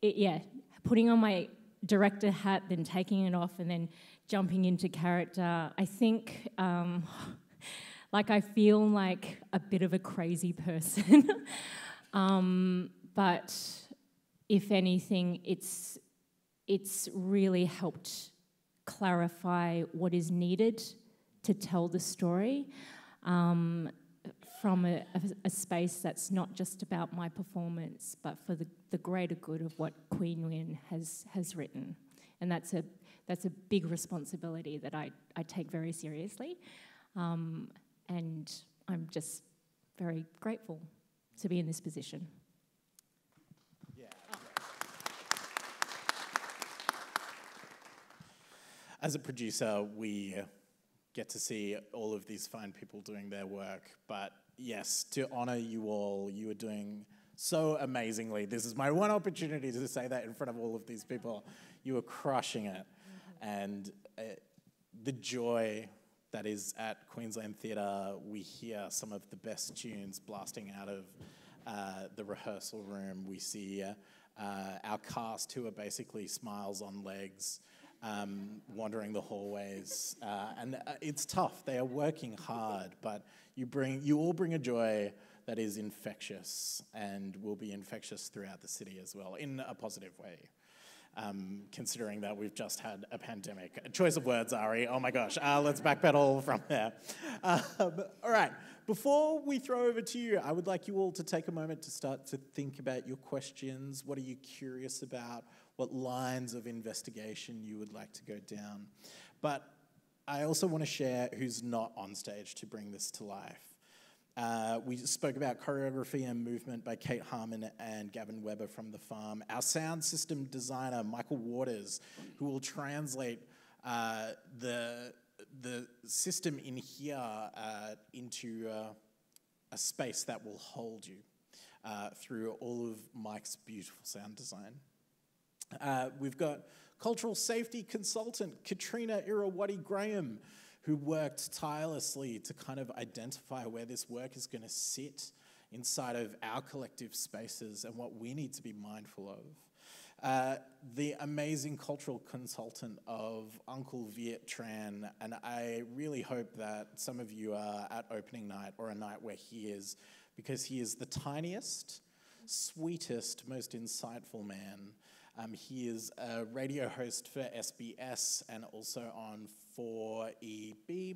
it, yeah, putting on my director hat, then taking it off, and then jumping into character. I think, um, like, I feel like a bit of a crazy person, um, but if anything, it's it's really helped clarify what is needed to tell the story. Um, from a, a, a space that's not just about my performance, but for the, the greater good of what Qui Nguyen has, has written. And that's a, that's a big responsibility that I, I take very seriously. Um, and I'm just very grateful to be in this position. As a producer, we get to see all of these fine people doing their work. But yes, to honor you all, you are doing so amazingly. This is my one opportunity to say that in front of all of these people. You are crushing it. And uh, the joy that is at Queensland Theatre, we hear some of the best tunes blasting out of uh, the rehearsal room. We see uh, our cast who are basically smiles on legs um, wandering the hallways. Uh, and uh, it's tough. They are working hard, but you, bring, you all bring a joy that is infectious and will be infectious throughout the city as well, in a positive way. Um, considering that we've just had a pandemic. A choice of words, Ari. Oh my gosh. Uh, let's backpedal from there. Um, all right. Before we throw over to you, I would like you all to take a moment to start to think about your questions. What are you curious about? What lines of investigation you would like to go down? But I also want to share who's not on stage to bring this to life. Uh, we spoke about choreography and movement by Kate Harman and Gavin Webber from The Farm. Our sound system designer, Michael Waters, who will translate uh, the the system in here uh, into uh, a space that will hold you uh, through all of Mike's beautiful sound design. Uh, we've got cultural safety consultant Katrina Irawati Graham, who worked tirelessly to kind of identify where this work is going to sit inside of our collective spaces and what we need to be mindful of. Uh, the amazing cultural consultant of Uncle Viet Tran, and I really hope that some of you are at opening night or a night where he is, because he is the tiniest, sweetest, most insightful man. Um, he is a radio host for SBS and also on 4EB,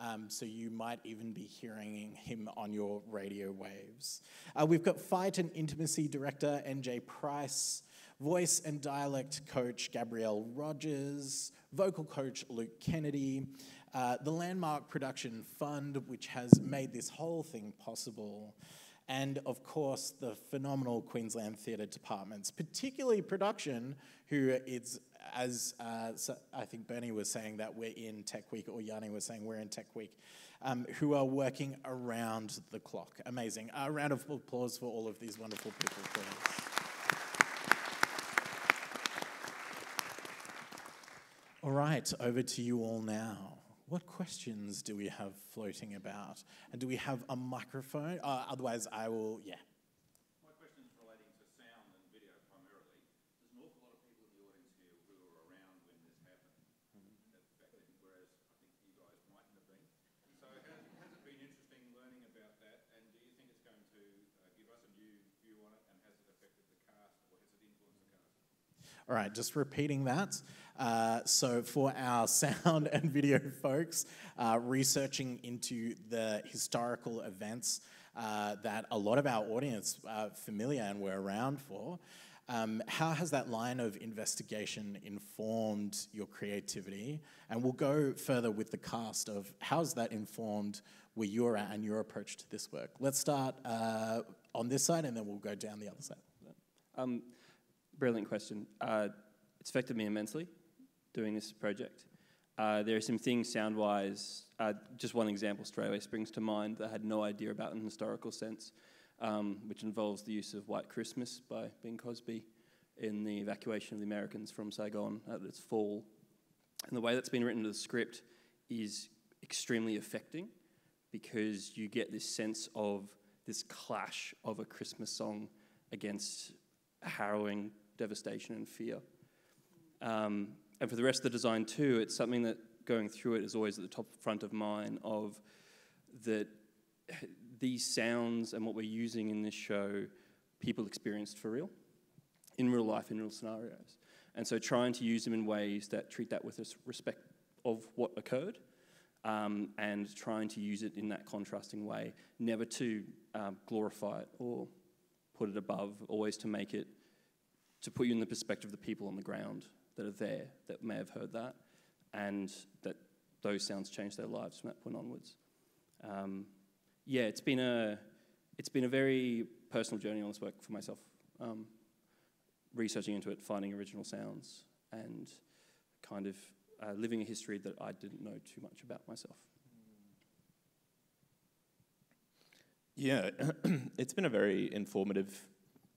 um, so you might even be hearing him on your radio waves. Uh, we've got Fight and Intimacy Director NJ Price voice and dialect coach Gabrielle Rogers, vocal coach Luke Kennedy, uh, the Landmark Production Fund, which has made this whole thing possible, and of course the phenomenal Queensland Theatre Departments, particularly production, who is, as uh, so I think Bernie was saying that we're in Tech Week, or Yanni was saying we're in Tech Week, um, who are working around the clock. Amazing. A round of applause for all of these wonderful people, please. All right, over to you all now. What questions do we have floating about? And do we have a microphone? Uh, otherwise, I will, yeah. My question relating to sound and video primarily. There's an awful lot of people in the audience here who were around when this happened, whereas I think you guys mightn't have been. So has, has it been interesting learning about that, and do you think it's going to give us a new view on it, and has it affected the cast, or has it influenced the? All right, just repeating that. Uh, so, for our sound and video folks, uh, researching into the historical events uh, that a lot of our audience are familiar and were around for, um, how has that line of investigation informed your creativity? And we'll go further with the cast of how's that informed where you're at and your approach to this work. Let's start uh, on this side and then we'll go down the other side. Um, brilliant question. Uh, it's affected me immensely doing this project. Uh, there are some things sound wise, uh, just one example straight away springs to mind that I had no idea about in a historical sense, um, which involves the use of White Christmas by Bing Crosby in the evacuation of the Americans from Saigon at its fall. And the way that's been written into the script is extremely affecting because you get this sense of this clash of a Christmas song against harrowing devastation and fear. Um, and for the rest of the design too, it's something that going through it is always at the top front of mind of that these sounds and what we're using in this show, people experienced for real, in real life, in real scenarios. And so trying to use them in ways that treat that with respect of what occurred um, and trying to use it in that contrasting way, never to um, glorify it or put it above, always to make it, to put you in the perspective of the people on the ground that are there that may have heard that, and that those sounds changed their lives from that point onwards. Um, yeah, it's been a it's been a very personal journey on this work for myself, um, researching into it, finding original sounds, and kind of uh, living a history that I didn't know too much about myself. Yeah, it's been a very informative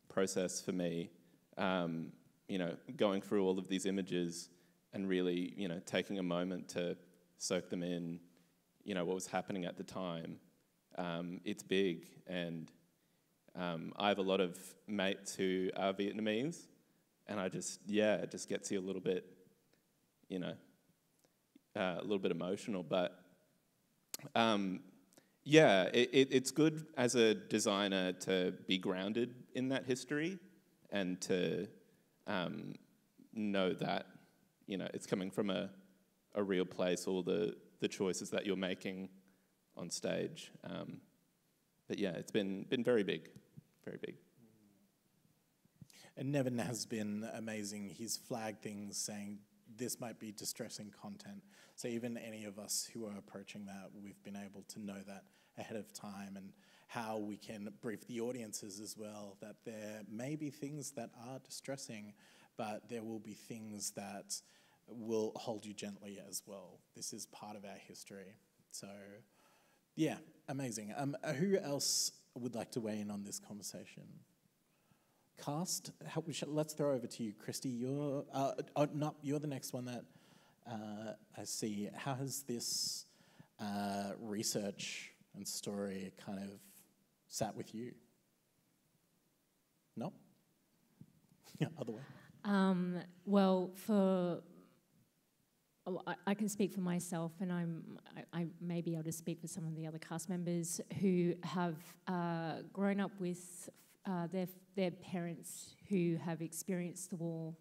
process for me. Um, you know, going through all of these images and really, you know, taking a moment to soak them in, you know, what was happening at the time. Um, it's big, and um, I have a lot of mates who are Vietnamese, and I just, yeah, it just gets you a little bit you know, uh, a little bit emotional. But um, yeah, it, it, it's good as a designer to be grounded in that history and to um, know that you know it's coming from a, a real place. All the the choices that you're making on stage. Um, but yeah, it's been been very big, very big. And Nevin has been amazing. He's flagged things saying this might be distressing content. So even any of us who are approaching that, we've been able to know that ahead of time and how we can brief the audiences as well that there may be things that are distressing, but there will be things that will hold you gently as well. This is part of our history. So, yeah, amazing. Um, who else would like to weigh in on this conversation? Cast, how, let's throw over to you, Kristie. You're uh, oh, no, you're the next one that uh, I see. How has this uh, research and story kind of sat with you? No? yeah, other way. Um, well, for I, I, can speak for myself, and I'm I, I, may be able to speak for some of the other cast members who have uh, grown up with uh, their their parents who have experienced the war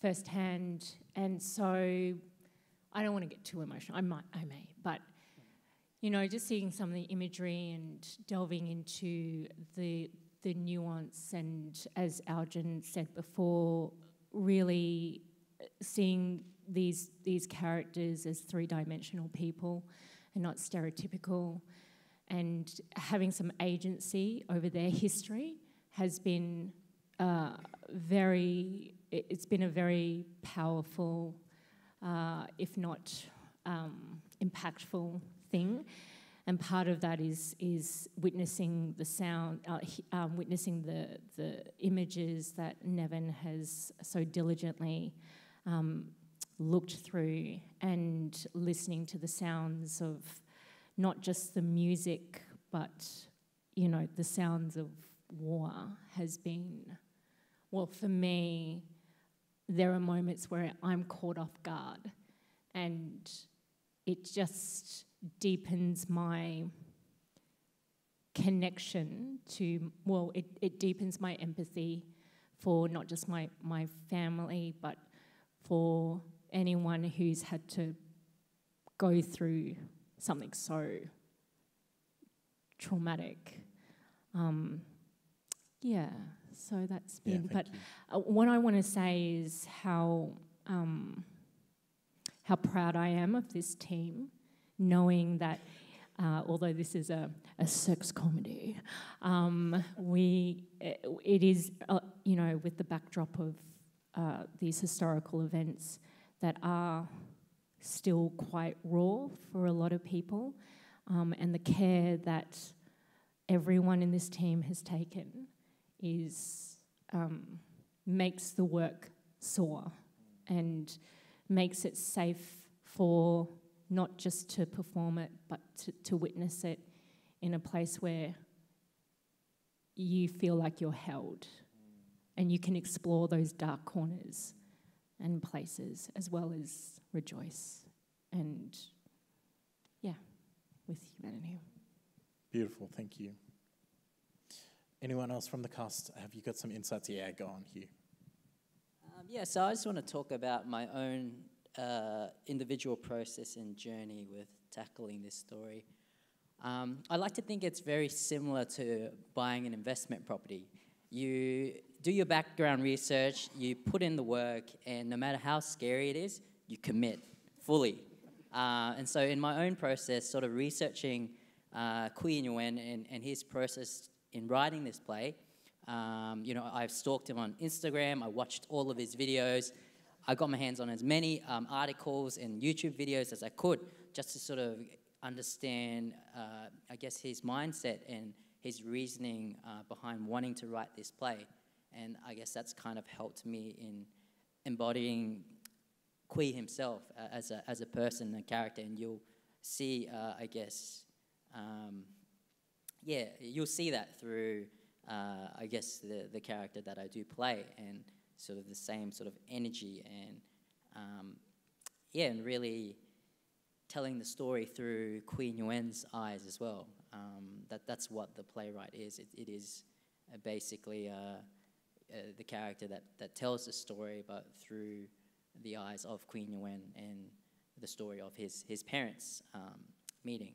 firsthand, and so I don't want to get too emotional. I might, I may, but you know, just seeing some of the imagery and delving into the the nuance, and as Aljin said before, really seeing these these characters as three dimensional people and not stereotypical, and having some agency over their history has been uh, very. It's been a very powerful, uh, if not um, impactful thing. And part of that is is witnessing the sound, uh, um, witnessing the the images that Nevin has so diligently um, looked through, and listening to the sounds of not just the music, but you know the sounds of war has been, well, for me, there are moments where I'm caught off guard, and it just deepens my connection to, well, it, it deepens my empathy for not just my, my family, but for anyone who's had to go through something so traumatic. Um, yeah, so that's been. Yeah, but uh, what I want to say is how um, how proud I am of this team knowing that uh, although this is a, a sex comedy, um, we it is uh, you know with the backdrop of uh, these historical events that are still quite raw for a lot of people, um, and the care that everyone in this team has taken is um, makes the work soar and makes it safe for not just to perform it, but to, to witness it in a place where you feel like you're held and you can explore those dark corners and places as well as rejoice and, yeah, with humanity. Beautiful, thank you. Anyone else from the cast? Have you got some insights? Yeah, go on, Hieu. Um, yeah, so I just want to talk about my own uh, individual process and journey with tackling this story. Um, I like to think it's very similar to buying an investment property. You do your background research, you put in the work, and no matter how scary it is, you commit fully. Uh, and so, in my own process, sort of researching uh, Qui Nguyen and, and his process in writing this play, um, you know, I've stalked him on Instagram, I watched all of his videos, I got my hands on as many um, articles and YouTube videos as I could just to sort of understand, uh, I guess, his mindset and his reasoning uh, behind wanting to write this play. And I guess that's kind of helped me in embodying Qui himself uh, as, a, as a person, and character. And you'll see, uh, I guess, um, yeah, you'll see that through, uh, I guess, the, the character that I do play. And sort of the same sort of energy and um, yeah, and really telling the story through Qui Nguyen's eyes as well. Um, that that's what the playwright is. It, it is uh, basically uh, uh, the character that, that tells the story, but through the eyes of Queen Yuen and the story of his his parents um, meeting,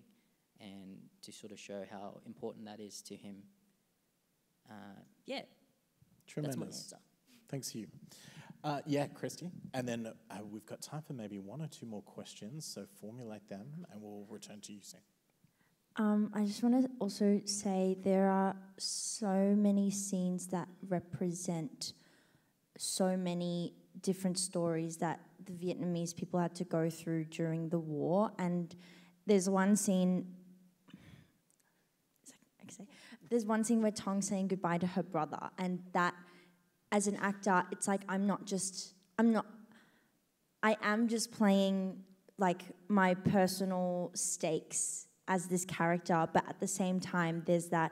and to sort of show how important that is to him. Uh, yeah, Tremendous. that's my answer. Thanks, you. Uh, yeah, Kristie. And then uh, we've got time for maybe one or two more questions, so formulate them and we'll return to you soon. Um, I just want to also say there are so many scenes that represent so many different stories that the Vietnamese people had to go through during the war. And there's one scene. There's one scene where Tong's saying goodbye to her brother, and that, as an actor, it's like I'm not just I'm not. I am just playing like my personal stakes as this character, but at the same time, there's that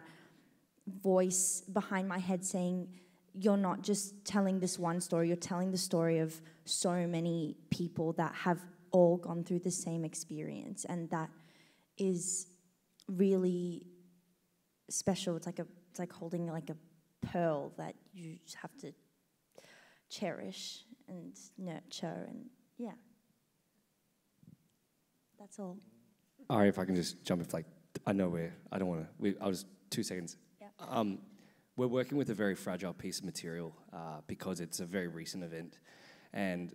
voice behind my head saying, You're not just telling this one story, you're telling the story of so many people that have all gone through the same experience. And that is really special. It's like a it's like holding like a pearl that you have to cherish and nurture and yeah. That's all. All right, if I can just jump in, like, I know we're, I don't want to, we, I'll just, two seconds. Yeah. Um, we're working with a very fragile piece of material uh, because it's a very recent event. And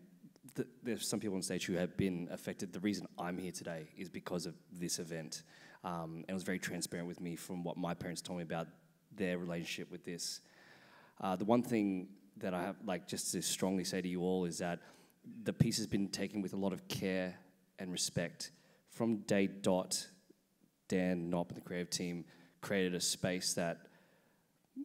th- there's some people on stage who have been affected. The reason I'm here today is because of this event. Um, and it was very transparent with me from what my parents told me about their relationship with this. Uh, the one thing that I have, like, just to strongly say to you all is that the piece has been taken with a lot of care and respect. From day dot, Dan Ngọc and the creative team created a space that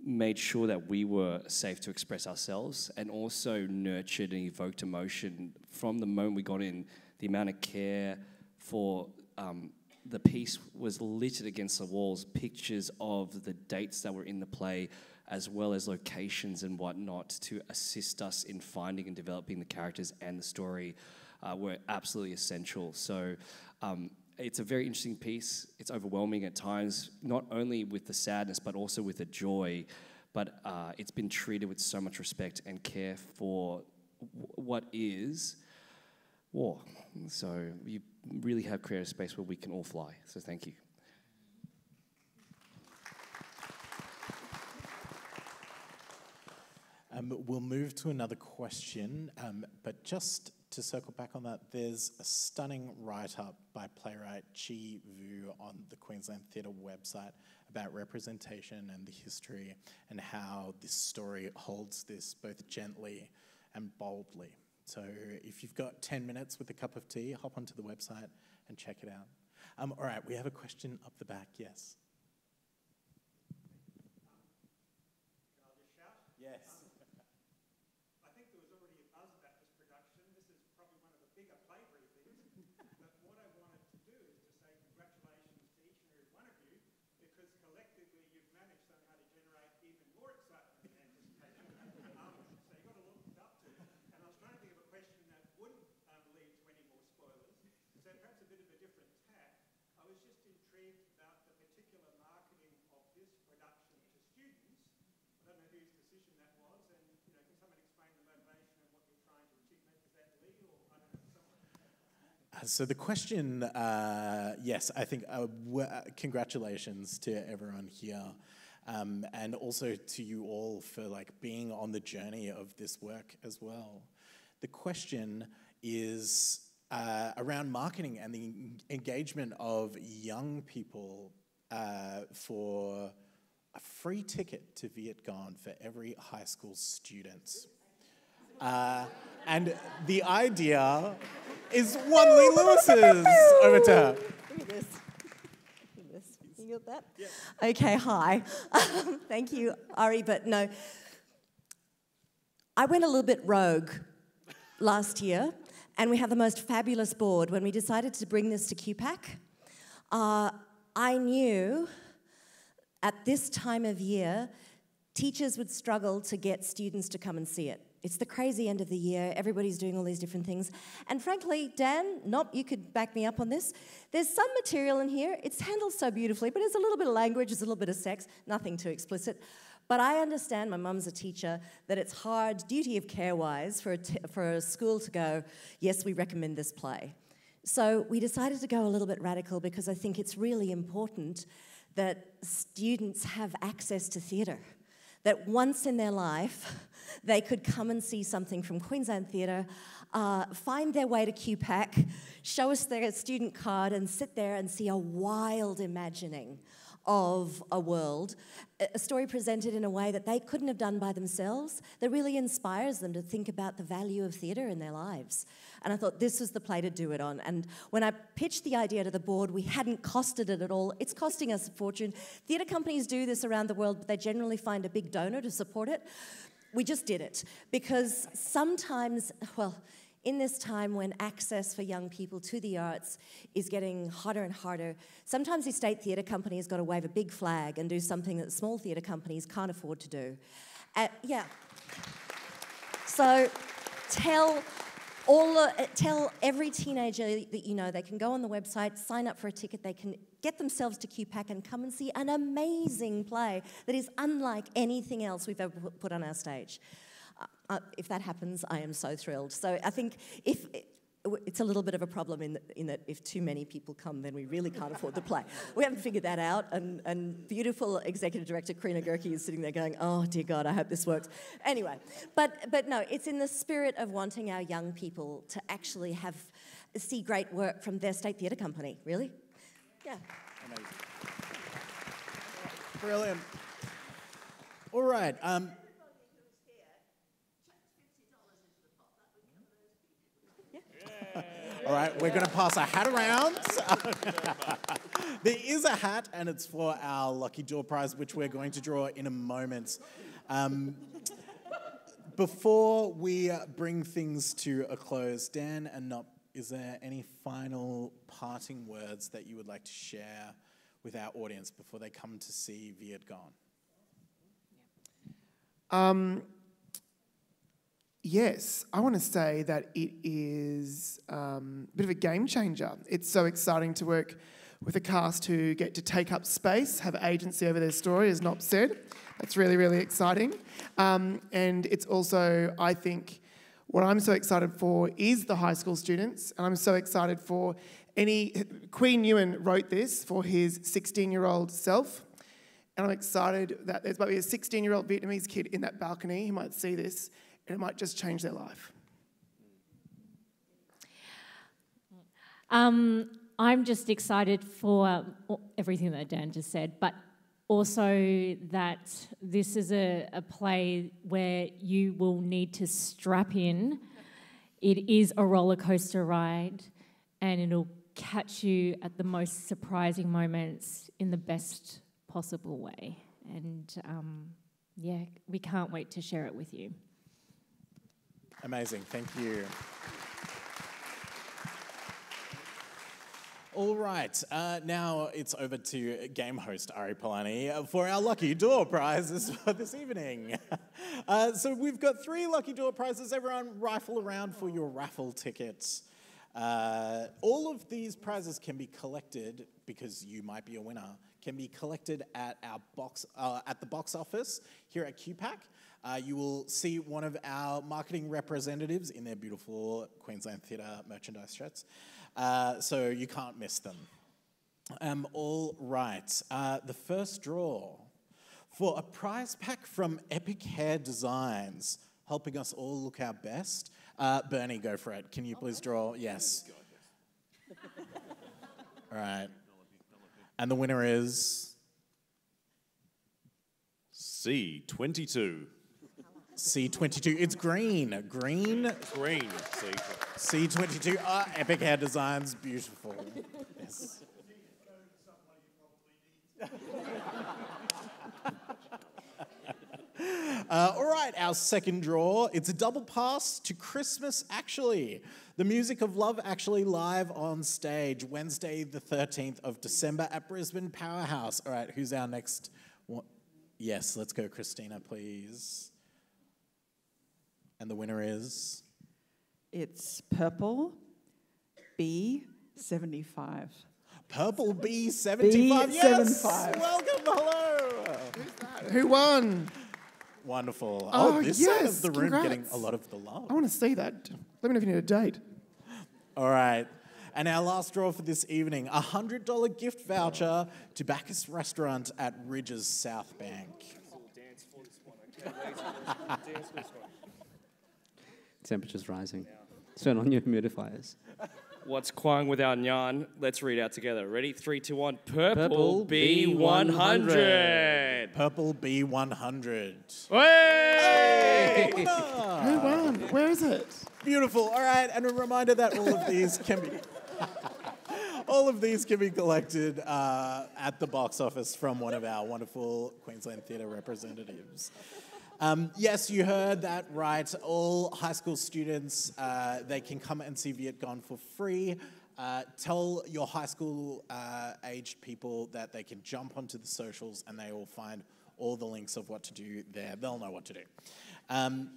made sure that we were safe to express ourselves and also nurtured and evoked emotion from the moment we got in. The amount of care for um, the piece was littered against the walls, pictures of the dates that were in the play, as well as locations and whatnot to assist us in finding and developing the characters and the story uh, were absolutely essential. So um, it's a very interesting piece. It's overwhelming at times, not only with the sadness, but also with the joy. But uh, it's been treated with so much respect and care for w- what is war. So you really have created a space where we can all fly. So thank you. Um, we'll move to another question, um, but just to circle back on that, there's a stunning write up by playwright Chi Vu on the Queensland Theatre website about representation and the history and how this story holds this both gently and boldly. So if you've got 10 minutes with a cup of tea, hop onto the website and check it out. Um, all right, we have a question up the back, yes. Yes. I think there was already a buzz about this production. This is probably one of the bigger play briefings. but what I wanted to do is to say congratulations to each and every one of you because collectively you've managed somehow to generate even more excitement and anticipation. um, so you've got a lot to look up to. And I was trying to think of a question that wouldn't um, lead to any more spoilers. So perhaps a bit of a different tack. I was just intrigued about the particular marketing of this production to students. I don't know whose decision that was, and you know, can someone explain the motivation and what you're trying to achieve? Is that legal? I don't know. Someone. Uh, So the question, uh, yes, I think uh, uh, congratulations to everyone here, um, and also to you all for like being on the journey of this work as well. The question is uh, around marketing and the engagement of young people uh, for a free ticket to Vietgone for every high school student. Uh, and the idea is one Lee Lewis's. Over to her. Look at this. Look at this. You got that? Okay, hi. Thank you, Ari, but no. I went a little bit rogue last year, and we had the most fabulous board when we decided to bring this to QPAC. Uh, I knew at this time of year, teachers would struggle to get students to come and see it It's the crazy end of the year. Everybody's doing all these different things. And frankly, Dan, Ngọc, you could back me up on this. There's some material in here. It's handled so beautifully, but there's a little bit of language, there's a little bit of sex, nothing too explicit. But I understand, my mum's a teacher, that it's hard, duty of care wise, for for a school to go, yes, we recommend this play. So we decided to go a little bit radical because I think it's really important that students have access to theatre. That once in their life, they could come and see something from Queensland Theatre, uh, find their way to QPAC, show us their student card, and sit there and see a wild imagining of a world, a story presented in a way that they couldn't have done by themselves, that really inspires them to think about the value of theatre in their lives. And I thought this was the play to do it on. And when I pitched the idea to the board, we hadn't costed it at all. It's costing us a fortune. Theatre companies do this around the world, but they generally find a big donor to support it. We just did it because sometimes, well, in this time when access for young people to the arts is getting harder and harder, sometimes the state theatre company has got to wave a big flag and do something that small theatre companies can't afford to do. Uh, yeah. So tell all uh, tell every teenager that you know they can go on the website, sign up for a ticket, they can get themselves to QPAC and come and see an amazing play that is unlike anything else we've ever put on our stage. Uh, if that happens, I am so thrilled. So I think if it's a little bit of a problem in, in that if too many people come, then we really can't afford the play. We haven't figured that out, and, and beautiful executive director Criena Gehrke is sitting there going, "Oh dear God, I hope this works." Anyway, but but no, it's in the spirit of wanting our young people to actually have see great work from their state theatre company. Really, yeah. Amazing. Brilliant. All right. Um, All right, we're going to pass a hat around. there is a hat, and it's for our Lucky Door Prize, which we're going to draw in a moment. Um, before we bring things to a close, Dan and Ngọc, is there any final parting words that you would like to share with our audience before they come to see Viet Gone? Um, yes, I want to say that it is um, a bit of a game changer. It's so exciting to work with a cast who get to take up space, have agency over their story, as Ngọc said. That's really, really exciting. Um, and it's also, I think, what I'm so excited for is the high school students, and I'm so excited for any. Qui Nguyen wrote this for his 16 year old self, and I'm excited that there's might be a 16 year old Vietnamese kid in that balcony who might see this, and it might just change their life. Um, I'm just excited for everything that Dan just said, but also that this is a, a play where you will need to strap in. It is a roller coaster ride, and it'll catch you at the most surprising moments in the best possible way. And um, yeah, we can't wait to share it with you. Amazing, thank you. All right, uh, now it's over to game host Ari Polani for our Lucky Door prizes for this evening. Uh, so we've got three Lucky Door prizes. Everyone rifle around for your raffle tickets. Uh, all of these prizes can be collected because you might be a winner. Can be collected at our box uh, at the box office here at QPAC. Uh, you will see one of our marketing representatives in their beautiful Queensland Theatre merchandise shirts. Uh, so you can't miss them. Um, all right, uh, the first draw for a prize pack from Epic Hair Designs, helping us all look our best. Uh, Bernie, go for it. Can you please draw? Yes. all right. And the winner is C22. C22. It's green. Green. Green. C. C22. Ah, Epic Hair Designs. Beautiful. Yes. Uh, all right, our second draw. It's a double pass to Christmas Actually. The music of love actually live on stage Wednesday, the 13th of December at Brisbane Powerhouse. All right, who's our next one? Yes, let's go, Christina, please. And the winner is. It's purple B75. Purple B75. Yes! B75. Welcome, hello! Who won? Wonderful. Oh, Oh, this side yes, of the room getting a lot of the love. I want to see that. Let me know if you need a date. All right. And our last draw for this evening a $100 gift voucher to Bacchus Restaurant at Rydges South Bank. Temperature's rising. Turn on your humidifiers. What's Quang without Nhan? Let's read out together. Ready? Three, two, one. Purple, Purple B100. Purple B100. Hey! Who won? Where is it? Beautiful. All right. And a reminder that all of these can be. All of these can be collected uh, at the box office from one of our wonderful Queensland Theatre representatives. Um, yes, you heard that right. All high school students, uh, they can come and see Viet Gone for free. Uh, tell your high school uh, aged people that they can jump onto the socials and they will find all the links of what to do there. They'll know what to do. Um,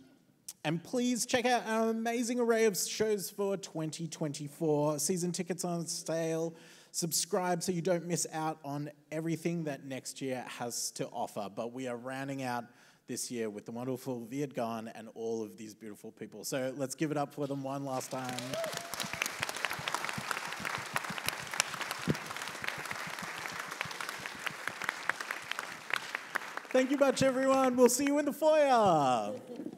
and please check out our amazing array of shows for 2024. Season tickets on sale. Subscribe so you don't miss out on everything that next year has to offer. But we are rounding out this year with the wonderful Viet Gone and all of these beautiful people. So let's give it up for them one last time. Thank you much, everyone. We'll see you in the foyer.